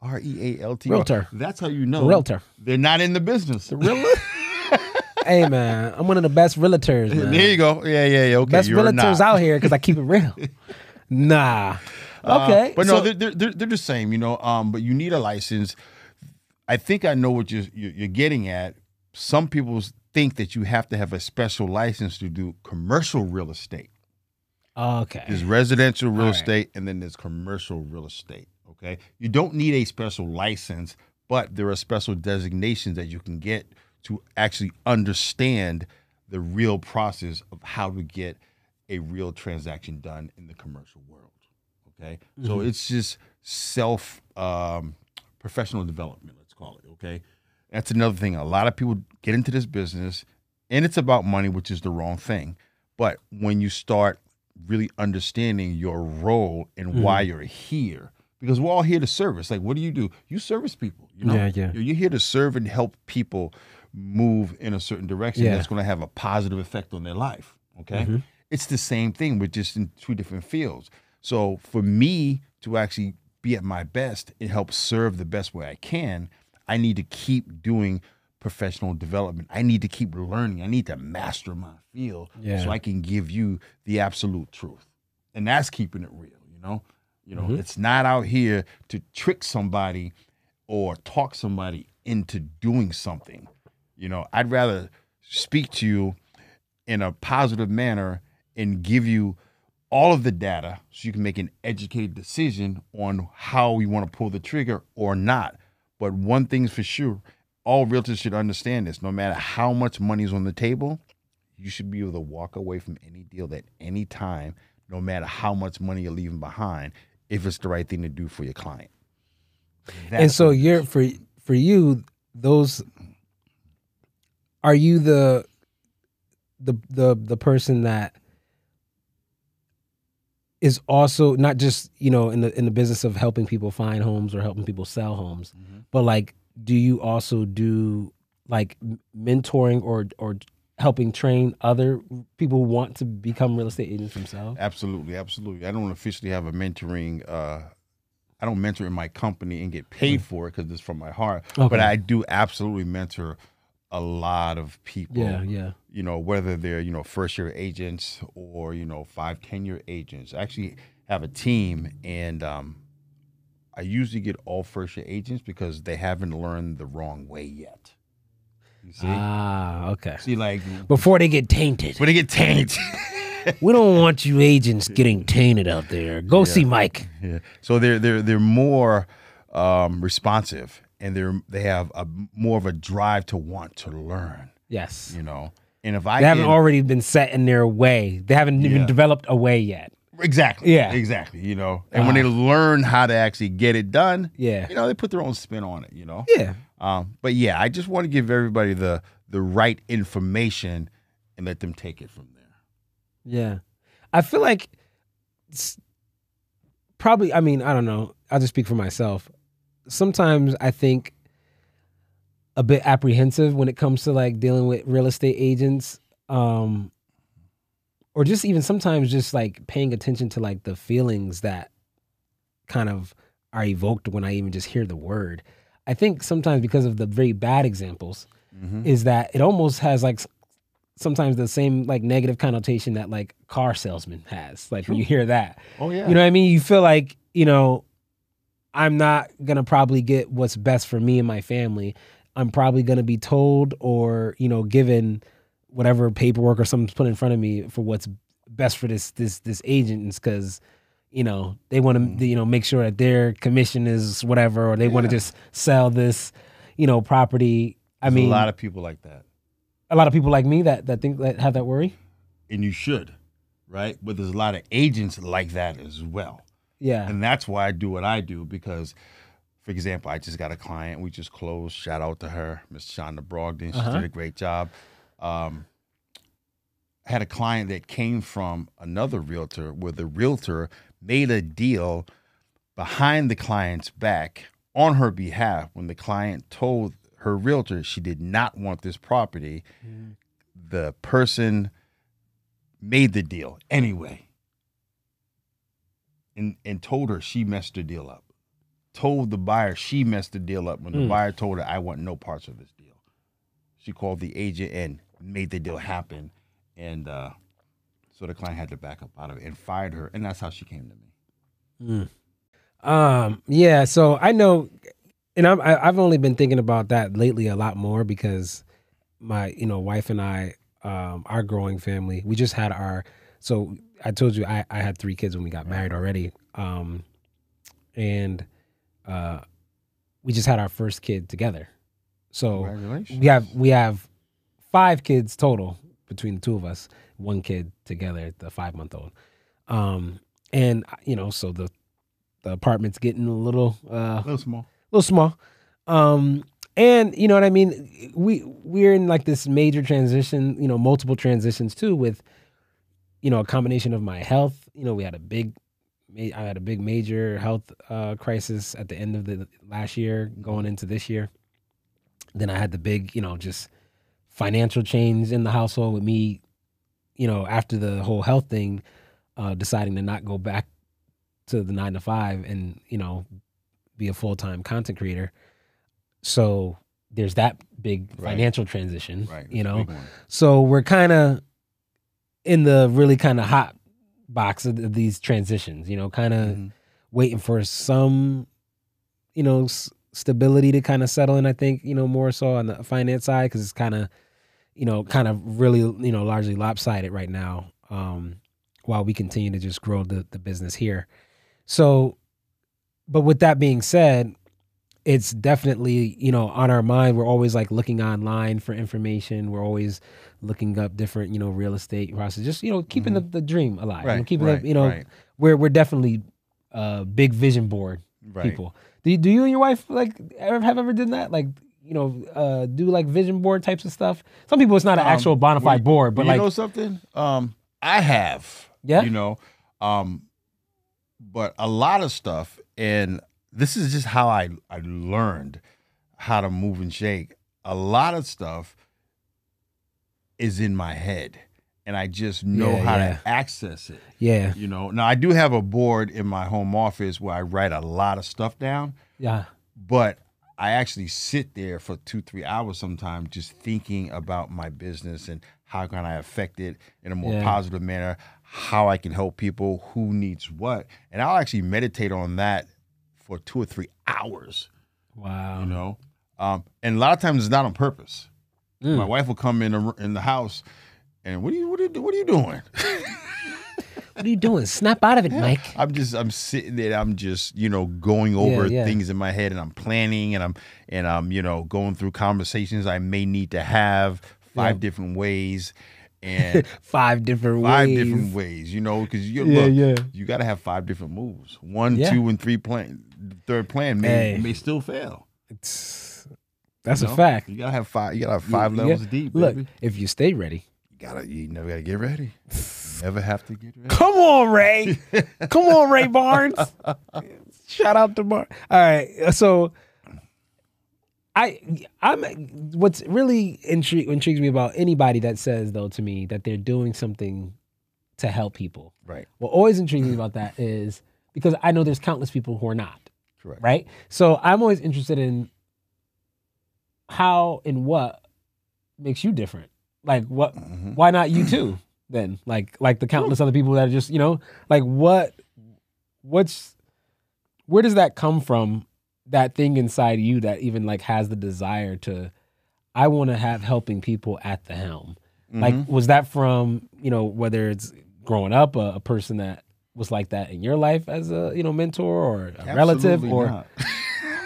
R E A L T. Realtor. That's how you know. realtor. They're not in the business. hey man, I'm one of the best realtors, man. there you go. Yeah, yeah, yeah. Okay. best realtors not. out here because I keep it real. nah. Uh, Okay. but no, so- they're, they're they're they're the same, you know. Um, but you need a license. I think I know what you're you're getting at. Some people think that you have to have a special license to do commercial real estate. okay. There's residential real right. estate and then there's commercial real estate. Okay. You don't need a special license, but there are special designations that you can get to actually understand the real process of how to get a real transaction done in the commercial world. Okay. So it's just self um, professional development, let's call it. Okay. That's another thing. A lot of people get into this business and it's about money, which is the wrong thing. But when you start really understanding your role and mm-hmm. why you're here, because we're all here to service. Like, what do you do? You service people. You know, Yeah, yeah. You're, here to serve and help people move in a certain direction Yeah. that's going to have a positive effect on their life. Okay, mm-hmm. it's the same thing, but just in two different fields. So for me to actually be at my best and help serve the best way I can, I need to keep doing professional development. I need to keep learning. I need to master my field Yeah. so I can give you the absolute truth. And that's keeping it real, you know? You know, mm-hmm. it's not out here to trick somebody or talk somebody into doing something. You know, I'd rather speak to you in a positive manner and give you all of the data so you can make an educated decision on how you want to pull the trigger or not. But one thing's for sure, all realtors should understand this. No matter how much money is on the table, you should be able to walk away from any deal at any time, no matter how much money you're leaving behind, if it's the right thing to do for your client. and so you're for for you those are you the the the the person that is also not just you know in the in the business of helping people find homes or helping people sell homes Mhm. but like do you also do like mentoring or or helping train other people who want to become real estate agents themselves? Absolutely, absolutely. I don't officially have a mentoring. Uh, I don't mentor in my company and get paid for it because it's from my heart. Okay. But I do absolutely mentor a lot of people. Yeah, yeah. You know, whether they're you know first year agents or you know five, ten year agents. I actually have a team, and um, I usually get all first year agents because they haven't learned the wrong way yet. You see, Ah, okay. see, like Before they get tainted. when they get tainted. we don't want you agents getting tainted out there. Go see Mike. Yeah. So they're they're they're more um, responsive and they're they have a more of a drive to want to learn. Yes. You know, and if I They haven't can- already been set in their way. They haven't even developed a way yet. exactly Yeah. exactly you know, and when they learn how to actually get it done, Yeah. you know, they put their own spin on it. You know, Yeah. um, but yeah, I just want to give everybody the the right information and let them take it from there. Yeah. I feel like probably, I mean, I don't know. I'll just speak for myself. Sometimes I think a bit apprehensive when it comes to like dealing with real estate agents. Um, or just even sometimes just like paying attention to like the feelings that kind of are evoked when I even just hear the word. I think sometimes because of the very bad examples, Mm-hmm. is that it almost has like sometimes the same like negative connotation that like car salesman has. Like when you hear that, Oh yeah, you know what I mean? You feel like, you know, I'm not gonna probably get what's best for me and my family. I'm probably gonna be told or, you know, given whatever paperwork or something's put in front of me for what's best for this this this agent because you know they want to mm-hmm. you know make sure that their commission is whatever or they want to just sell this you know property i There's mean a lot of people like that. a lot of people like me that that think that have that worry. and you should, right? But there's a lot of agents like that as well. Yeah. And that's why I do what I do because, for example, I just got a client. We just closed. Shout out to her, Miss Shonda Brogdon. She Uh-huh. did a great job. Um, I had a client that came from another realtor where the realtor made a deal behind the client's back on her behalf when the client told her realtor she did not want this property. The person made the deal anyway and and told her she messed the deal up. Told the buyer she messed the deal up when the Mm. buyer told her I want no parts of this deal. She called the agent and made the deal happen, and uh, so the client had to back up out of it and fired her, and that's how she came to me. Um. Yeah. So I know, and I'm, I, I've only been thinking about that lately a lot more because my, you know, wife and I, um, our growing family. We just had our. So I told you I, I had three kids when we got married already. Um, and uh, we just had our first kid together. So we have we have five kids total between the two of us one kid together the five month old um and you know so the the apartment's getting a little uh A little small. little small um and you know what i mean we we're in like this major transition you know multiple transitions too with you know a combination of my health you know we had a big i had a big major health uh crisis at the end of the last year going into this year then i had the big you know just financial change in the household with me you know after the whole health thing uh deciding to not go back to the 9 to 5 and you know be a full-time content creator so there's that big Right. financial transition Right. you know so we're kind of in the really kind of hot box of these transitions you know kind of Mhm. waiting for some you know s- stability to kind of settle in i think you know more so on the finance side because it's kind of you know kind of really you know largely lopsided right now um while we continue to just grow the, the business here so but with that being said it's definitely you know on our mind we're always like looking online for information we're always looking up different you know real estate process just you know keeping the, the dream alive you know, Mm-hmm. Right, keeping right, the, you know right. we're we're definitely uh big vision board Right. people do you, do you and your wife like ever have ever done that like you know uh do like vision board types of stuff some people it's not an Um, actual bona fide board but you like know something? Um, I have. Yeah? You know, um, but a lot of stuff, and this is just how I I learned how to move and shake. A lot of stuff is in my head, and I just know Yeah, how yeah. to access it. Yeah. You know, now I do have a board in my home office where I write a lot of stuff down, Yeah. but I actually sit there for two, three hours sometimes just thinking about my business and how can I affect it in a more Yeah. positive manner, how I can help people, who needs what. And I'll actually meditate on that for two or three hours, Wow. you know. Um, and a lot of times it's not on purpose. Mm. My wife will come in the, in the house and what are you what are you, what are you doing? What are you doing? Snap out of it, Mike. I'm just I'm sitting there. I'm just you know going over yeah. things in my head, and I'm planning, and I'm and I'm you know going through conversations I may need to have five Yeah. different ways, and Five different five ways. different ways. You know, because you Yeah, look, yeah. you got to have five different moves. One, Yeah. two, and three plan. Third plan may Hey. may still fail. It's, that's you a fact. You gotta have five. You gotta have five You- levels yeah. deep, Look, baby. if you stay ready. You gotta. You never gotta get ready. never have to get ready. Come on, Ray. Come on, Ray Barnes. Shout out to Bar. All right. Uh, so I I'm what's really intri- intrigues me about anybody that says though to me that they're doing something to help people. Right. What always intrigues me about that is because I know there's countless people who are not. Correct. Right? So I'm always interested in how and what makes you different. Like what Mhm. why not you too then like like the countless other people that are just you know like what what's where does that come from that thing inside you that even like has the desire to i want to have helping people at the helm like Mhm. was that from you know whether it's growing up a, a person that was like that in your life as a you know mentor or a relative or not.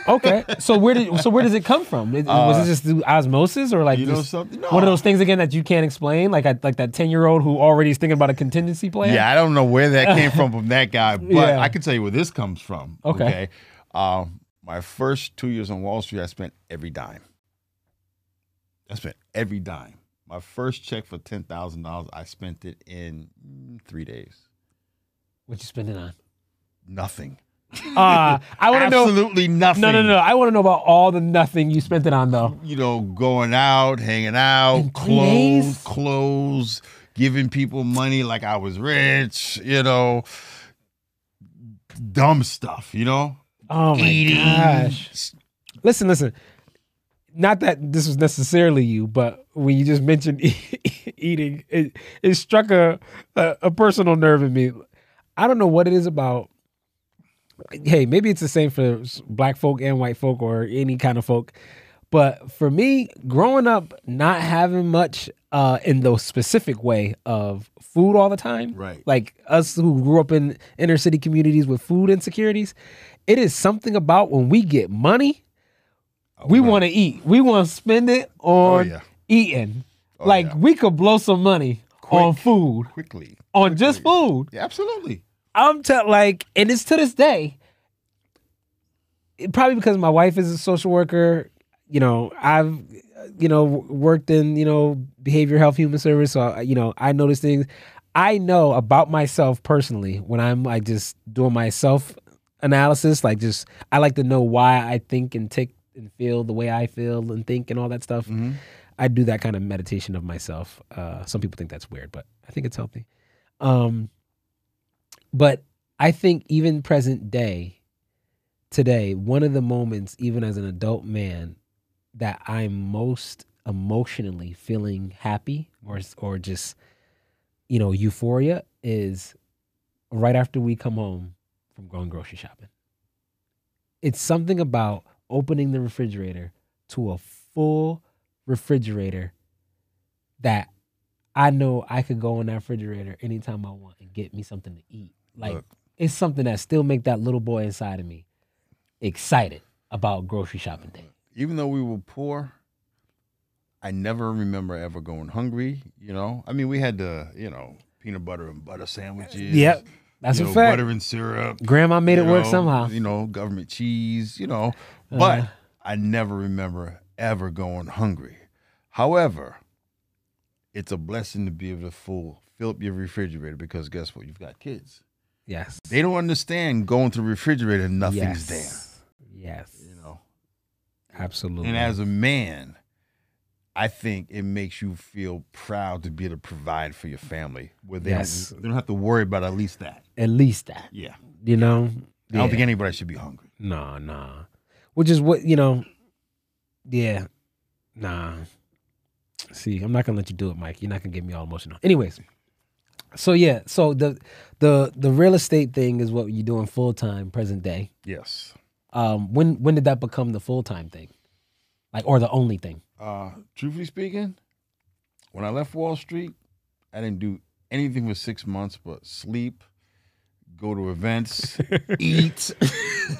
okay so where did so where does it come from It- was Uh, it just through osmosis or like you know something? one of those things again that you can't explain, like a, like that ten year old who already is thinking about a contingency plan. Yeah, I don't know where that came from from that guy, but Yeah. I can tell you where this comes from. Okay. Um, my first two years on Wall Street, I spent every dime. I spent every dime. My first check for ten thousand dollars, I spent it in three days. What you spending on? Nothing. Uh, I want to know. Absolutely nothing. No, no, no. I want to know about all the nothing you spent it on though. You know, going out, hanging out, clothes, clothes, giving people money like I was rich. You know, dumb stuff. You know, Oh my eating. gosh! Listen, listen. Not that this was necessarily you, but when you just mentioned eating, it, it struck a, a a personal nerve in me. I don't know what it is about. Hey, maybe it's the same for black folk and white folk or any kind of folk. But for me, growing up, not having much uh, in the specific way of food all the time, Right. Like us who grew up in inner city communities with food insecurities, it is something about when we get money, we want to eat. We want to spend it on Oh, yeah. eating. Oh, like yeah. we could blow some money on food, quickly. on just food. Yeah, absolutely. I'm tell like, and it's to this day. it- probably because my wife is a social worker. You know, I've you know worked in you know behavior health, human service. So uh, you know, I notice things. I know about myself personally when I'm like just doing my self analysis. Like, just I like to know why I think and tick and feel the way I feel and think and all that stuff. Mm-hmm. I do that kind of meditation of myself. Uh, some people think that's weird, but I think it's healthy. Um, but I think even present day, today, one of the moments, even as an adult man, that I'm most emotionally feeling happy or or just you know euphoria is right after we come home from going grocery shopping. It's something about opening the refrigerator to a full refrigerator that I know I could go in that refrigerator anytime I want and get me something to eat. Like Look. it's something that still make that little boy inside of me excited about grocery shopping day. Even though we were poor, I never remember ever going hungry. You know, I mean, we had the you know peanut butter and butter sandwiches. Yep, that's you a know, fact. Butter and syrup. Grandma made it work somehow. You know, government cheese. You know, but Uh-huh. I never remember ever going hungry. However, it's a blessing to be able to full fill up your refrigerator because guess what? You've got kids. Yes. They don't understand going to the refrigerator and nothing's yes. Yes. You know. Absolutely. And as a man, I think it makes you feel proud to be able to provide for your family, where they, Yes. don't, they don't have to worry about at least that. At least that. Yeah, You know? I don't think anybody should be hungry. Nah, nah. Which is what, you know, yeah. Nah. See, I'm not gonna let you do it, Mike. You're not gonna get me all emotional. Anyways. So yeah, so the the the real estate thing is what you're doing full time, present day. Yes. Um, when when did that become the full time thing? Like or the only thing? Uh, truthfully speaking, when I left Wall Street, I didn't do anything for six months but sleep, go to events, eat,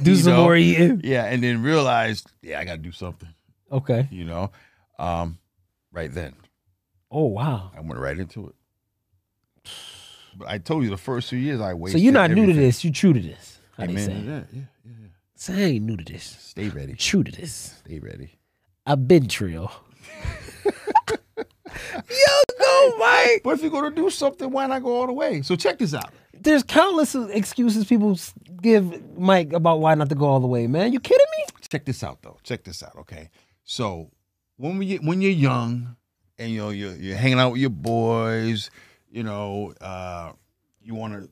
Do some know? more eating. Yeah, and then realized, yeah, I got to do something. Okay. You know, um, right then Oh wow. I went right into it. But I told you the first two years I So you're not new to this, you true to this. How Hey, they say. yeah, yeah, yeah, yeah. So I ain't new to this. Stay ready. True to this. Stay ready. I've been trill. Yo, go, Mike. But if you're gonna do something, why not go all the way? So check this out. There's countless excuses people give Mike about why not to go all the way, man. You kidding me? check this out though. Check this out, okay? So when we when you're young and you know you're you're hanging out with your boys, you know, uh, you want to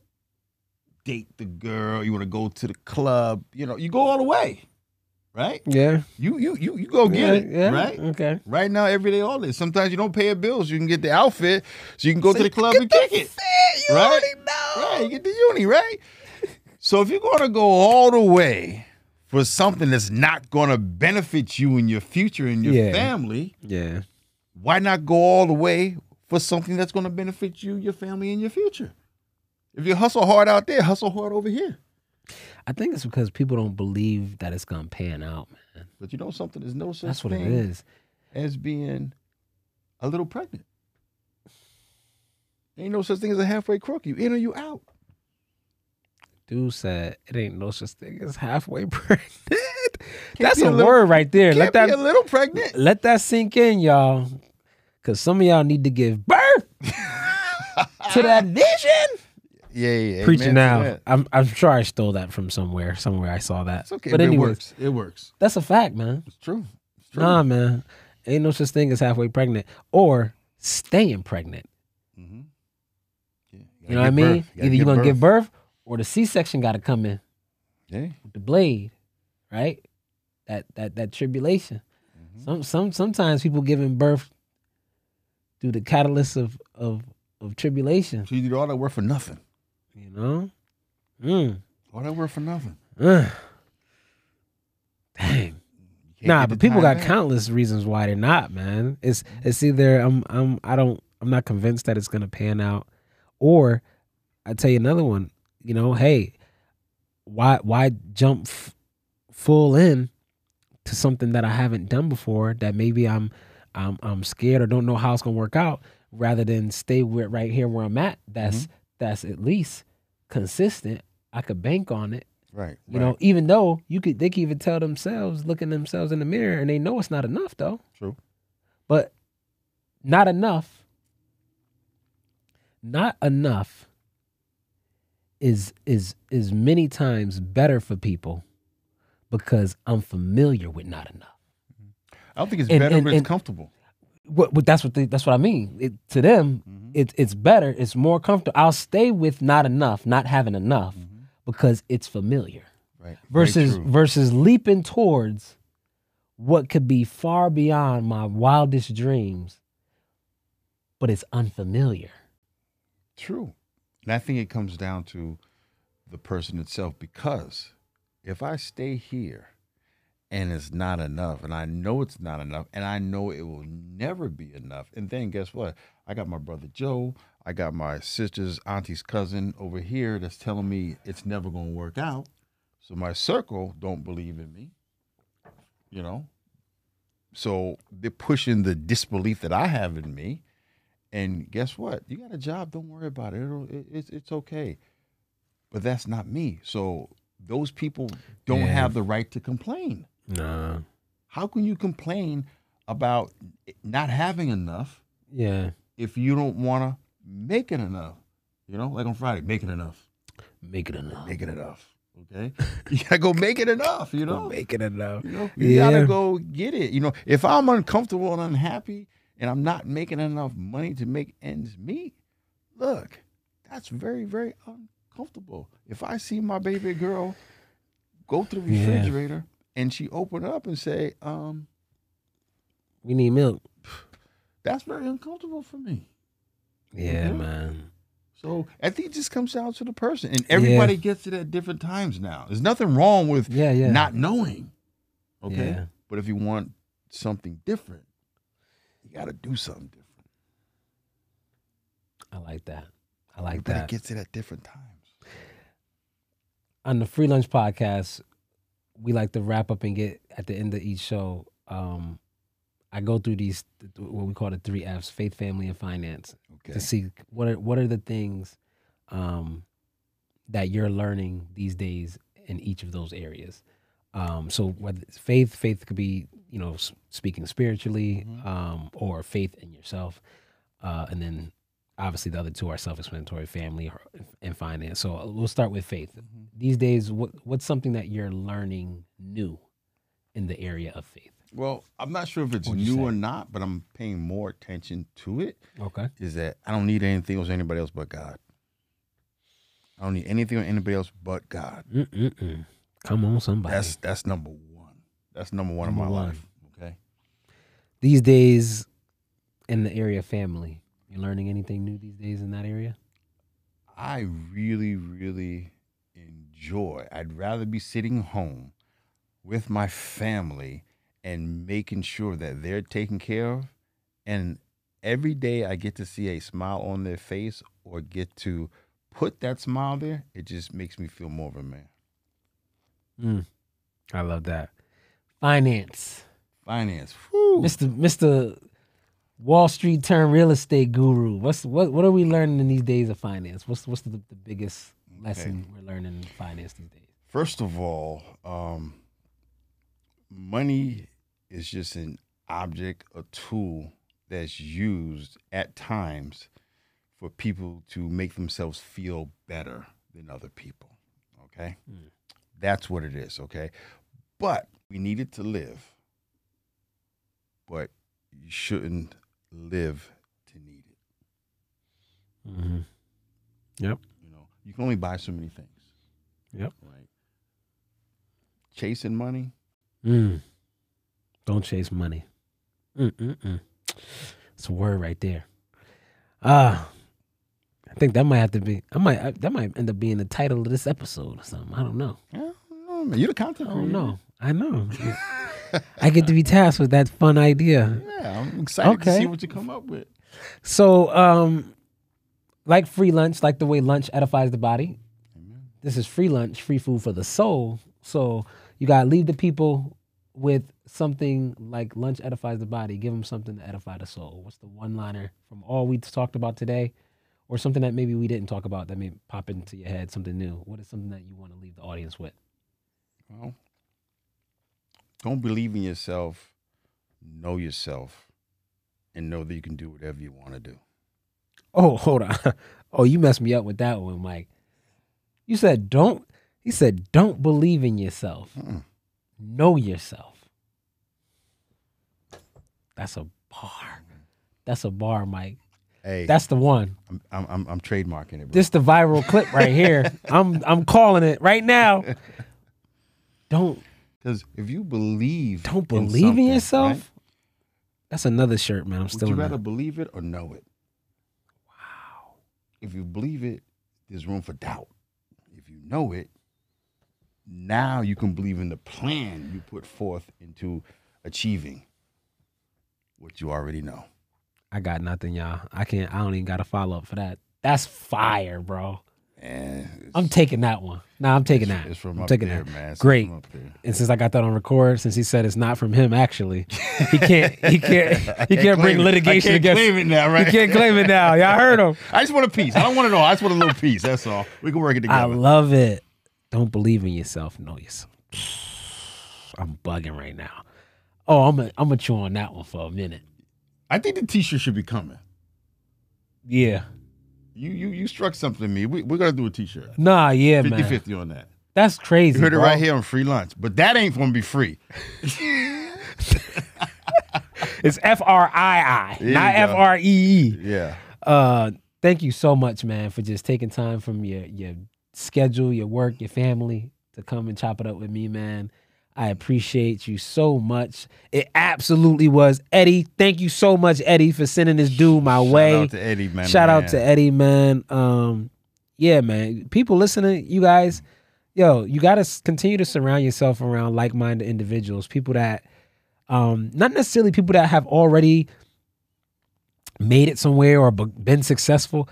date the girl, you want to go to the club, you know, you go all the way, right? Yeah. You you you you go get it, yeah. right? Okay. Right now, every day, all this. Sometimes you don't pay your bills, you can get the outfit, so you can go to the club and kick it. You Right? already know. Right, you get the uni, right? So if you're gonna go all the way for something that's not gonna benefit you in your future and your Yeah. family, Yeah. why not go all the way for something that's gonna benefit you, your family, and your future? If you hustle hard out there, hustle hard over here. I think it's because people don't believe that it's gonna pan out, man. But you know something? There's no such That's what it thing is. as being a little pregnant. Ain't no such thing as a halfway crook. You in or you out. Dude said it ain't no such thing as halfway pregnant. That's a, a little- word right there. Let be a little pregnant. let that sink in, y'all. Cause some of y'all need to give birth to that vision. Yeah, yeah. Preaching now. I'm I'm sure I stole that from somewhere. Somewhere I saw that. It's okay, but it works. It works. that's a fact, man. It's true. It's true. Nah, man. Ain't no such thing as halfway pregnant or staying pregnant. Mm-hmm. Yeah, You know what I mean? Either you're gonna give birth or the C-section got to come in Yeah. with the blade, right? That that that tribulation. Mm-hmm. Some some sometimes people giving birth through the catalyst of of of tribulation. So you did all that work for nothing. You know. Mm. All that work for nothing. Dang. Nah, but people got countless reasons why they're not, man. It's it's either I'm I'm I don't I'm not convinced that it's gonna pan out, or I tell you another one. You know, hey, why why jump f- full in to something that I haven't done before that maybe I'm I'm I'm scared or don't know how it's gonna work out, rather than stay with right here where I'm at. That's mm-hmm. that's at least consistent. I could bank on it. Right. You right. know, even though you could, they can even tell themselves, looking themselves in the mirror, and they know it's not enough, though. True. But not enough. Not enough is is is many times better for people because I'm familiar with not enough. I don't think it's and- better, and- but it's and- comfortable. What, what that's what they, that's what I mean. It, to them, Mm-hmm. it's it's better. It's more comfortable. I'll stay with not enough, not having enough, because it's familiar. Right. Mm-hmm. Versus versus leaping towards what could be far beyond my wildest dreams but it's unfamiliar True. And I think it comes down to the person itself because if I stay here and it's not enough, and I know it's not enough, and I know it will never be enough, and then guess what? I got my brother Joe, I got my sister's auntie's cousin over here that's telling me it's never going to work out. So my circle don't believe in me, you know? So they're pushing the disbelief that I have in me. And guess what? You got a job. Don't worry about it. It'll, it it's it's okay. But that's not me. So those people don't Yeah. have the right to complain. nah How can you complain about not having enough yeah if you don't want to make it enough? You know, like on Friday, make it enough. make it enough Make it enough. Okay, you gotta go make it enough. You know, Make it enough. you know, you Yeah. gotta go get it. You know, if I'm uncomfortable and unhappy, and I'm not making enough money to make ends meet, look, that's very, very uncomfortable. If I see my baby girl go to the Yeah. refrigerator and she open up and say, um, We need milk. that's very uncomfortable for me. Yeah, man. So I think it just comes down to the person, and everybody gets it at different times now. There's nothing wrong with Yeah, yeah. not knowing. Okay, Yeah. but if you want something different, you got to do something different. I like that. I like Everybody that. It gets it at different times. on the Frii Lunch podcast, we like to wrap up and get at the end of each show. Um, I go through these what we call the three F's: faith, family, and finance, Okay. to see what are what are the things um, that you're learning these days in each of those areas. Um, so whether faith, faith could be you know speaking spiritually, Mhm. um, or faith in yourself, uh, and then obviously the other two are self-explanatory: family and finance. So uh, we'll start with faith these days what what's something that you're learning new in the area of faith Well, I'm not sure if it's What'd new or not, but I'm paying more attention to it. okay Is that I don't need anything else, anybody else but God. I don't need anything or anybody else but God. Mm-mm-mm. come on somebody That's that's number one. That's number one in my one. life. Okay. these days in the area of family you learning anything new these days in that area I really, really enjoy. I'd rather be sitting home with my family and making sure that they're taken care of. And every day I get to see a smile on their face or get to put that smile there, it just makes me feel more of a man. mm. i love that finance Finance. Whew. mr mr wall street turned real estate guru what's what what are we learning in these days of finance what's what's the, the biggest lesson we're learning in finance these days First of all, um, money is just an object, a tool that's used at times for people to make themselves feel better than other people. Okay? Mm. That's what it is. Okay? But we need it to live, but you shouldn't live to need it. mm-hmm. Yep. You know, you can only buy so many things. Yep. Right? Chasing money. Mm. Don't chase money. Mm-mm-mm. It's a word right there. Ah, I think that might have to be. I might. I, that might end up being the title of this episode or something. I don't know. I don't know, man. You're the content I don't know. I know. I get to be tasked with that fun idea. Yeah, I'm excited to Okay. see what you come up with. So, um, like free lunch, like the way lunch edifies the body. Amen. This is Frii Lunch, free food for the soul. So you gotta leave the people with something like lunch edifies the body. Give them something to edify the soul. What's the one liner from all we talked about today, or something that maybe we didn't talk about that may pop into your head? Something new. What is something that you want to leave the audience with? Well, don't believe in yourself. Know yourself, and know that you can do whatever you want to do. Oh, hold on. Oh, you messed me up with that one, Mike. You said don't. He said don't believe in yourself. Mm-mm. Know yourself. That's a bar. That's a bar, Mike. Hey, That's the one. I'm, I'm I'm I'm trademarking it. Bro. This the viral clip right here. I'm I'm calling it right now. Don't Because if you believe, don't believe in something, yourself. right, That's another shirt, man. I'm would still you in rather that. believe it or know it? Wow. If you believe it, there's room for doubt. If you know it, now you can believe in the plan you put forth into achieving what you already know. I got nothing, y'all. I can't. I don't even got a follow up for that. That's fire, bro. I'm taking that one. Nah, I'm taking that. it's from I'm up taking there, that. man. Great. from up there. And since I got that on record, since he said it's not from him, actually, he can't. He can't. He can't bring it. litigation I can't against. claim it now, right? He can't claim it now. Y'all heard him. I just want a piece. I don't want it all. I just want a little piece. That's all. We can work it together. I love it. Don't believe in yourself. Know yourself. I'm bugging right now. Oh, I'm a, I'm gonna chew on that one for a minute. I think the T-shirt should be coming. Yeah. You you you struck something in me. We, we're gonna do a T-shirt. Nah. Yeah, 50 man. 50 on that. That's crazy. You heard it right here on Frii Lunch, but that ain't gonna be free. It's F R I I, not. F R E E. Yeah. Uh, thank you so much, man, for just taking time from your your schedule, your work, your family to come and chop it up with me, man. I appreciate you so much. It absolutely was Eddie. Thank you so much, Eddie, for sending this dude my way. Shout out to Eddie, man. Shout out to Eddie, man. Um, yeah, man. People listening, you guys, yo, you got to continue to surround yourself around like-minded individuals, people that, um, not necessarily people that have already made it somewhere or been successful.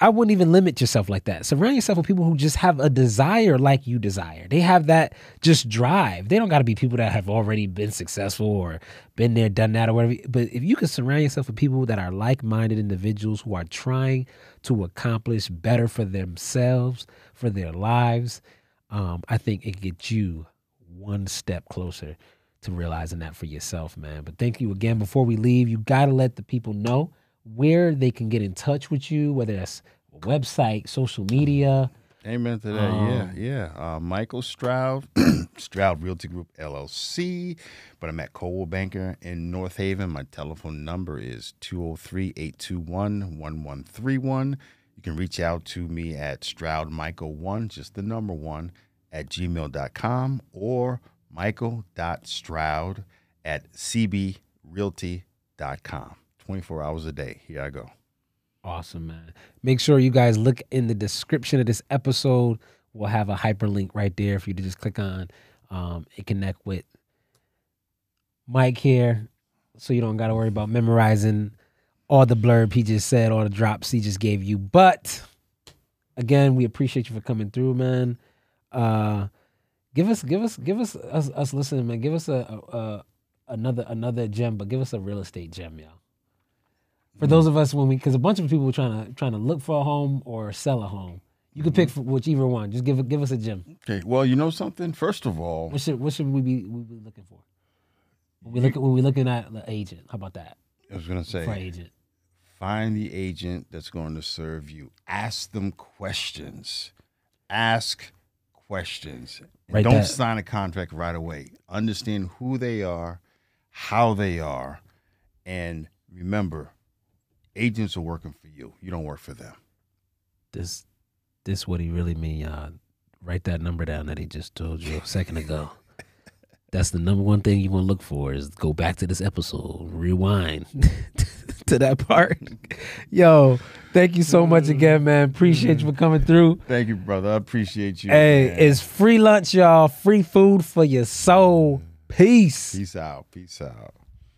I wouldn't even limit yourself like that. Surround yourself with people who just have a desire like you desire. They have that just drive. They don't got to be people that have already been successful or been there, done that, or whatever. But if you can surround yourself with people that are like minded individuals who are trying to accomplish better for themselves, for their lives, um, I think it gets you one step closer to realizing that for yourself, man. But thank you again. Before we leave, you got to let the people know where they can get in touch with you, whether that's a website, social media. Amen to that. Um, yeah, yeah. Uh, Michael Stroud, Stroud Realty Group LLC. But I'm at Coldwell Banker in North Haven. My telephone number is 203 821 1131. You can reach out to me at StroudMichael1, just the number one, at gmail.com or michael.stroud at cbrealty.com. 24 hours a day. Here I go. Awesome, man. Make sure you guys look in the description of this episode. We'll have a hyperlink right there for you to just click on um, and connect with Mike here so you don't got to worry about memorizing all the blurb he just said, all the drops he just gave you. But again, we appreciate you for coming through, man. Uh, give us, give us, give us us, us listening, man. Give us a, a, a another another gem, but give us a real estate gem, y'all for those of us when we because a bunch of people were trying to trying to look for a home or sell a home. You could pick mm-hmm. whichever one. Just give give us a gem. Okay. Well, you know something? First of all, What should what should we be we be looking for? When we look when we looking at the agent. How about that I was going to say, for agent? Find the agent that's going to serve you. Ask them questions. Ask questions. Write don't that. sign a contract right away. Understand who they are, how they are, and remember, agents are working for you. You don't work for them. This this what he really mean, y'all. Write that number down that he just told you a second ago. That's the number one thing you want to look for is go back to this episode, rewind to that part. Yo, thank you so much again, man. Appreciate you for coming through. Thank you, brother. I appreciate you. Hey, man. it's Frii Lunch, y'all. Free food for your soul. Mm. Peace. Peace out. Peace out.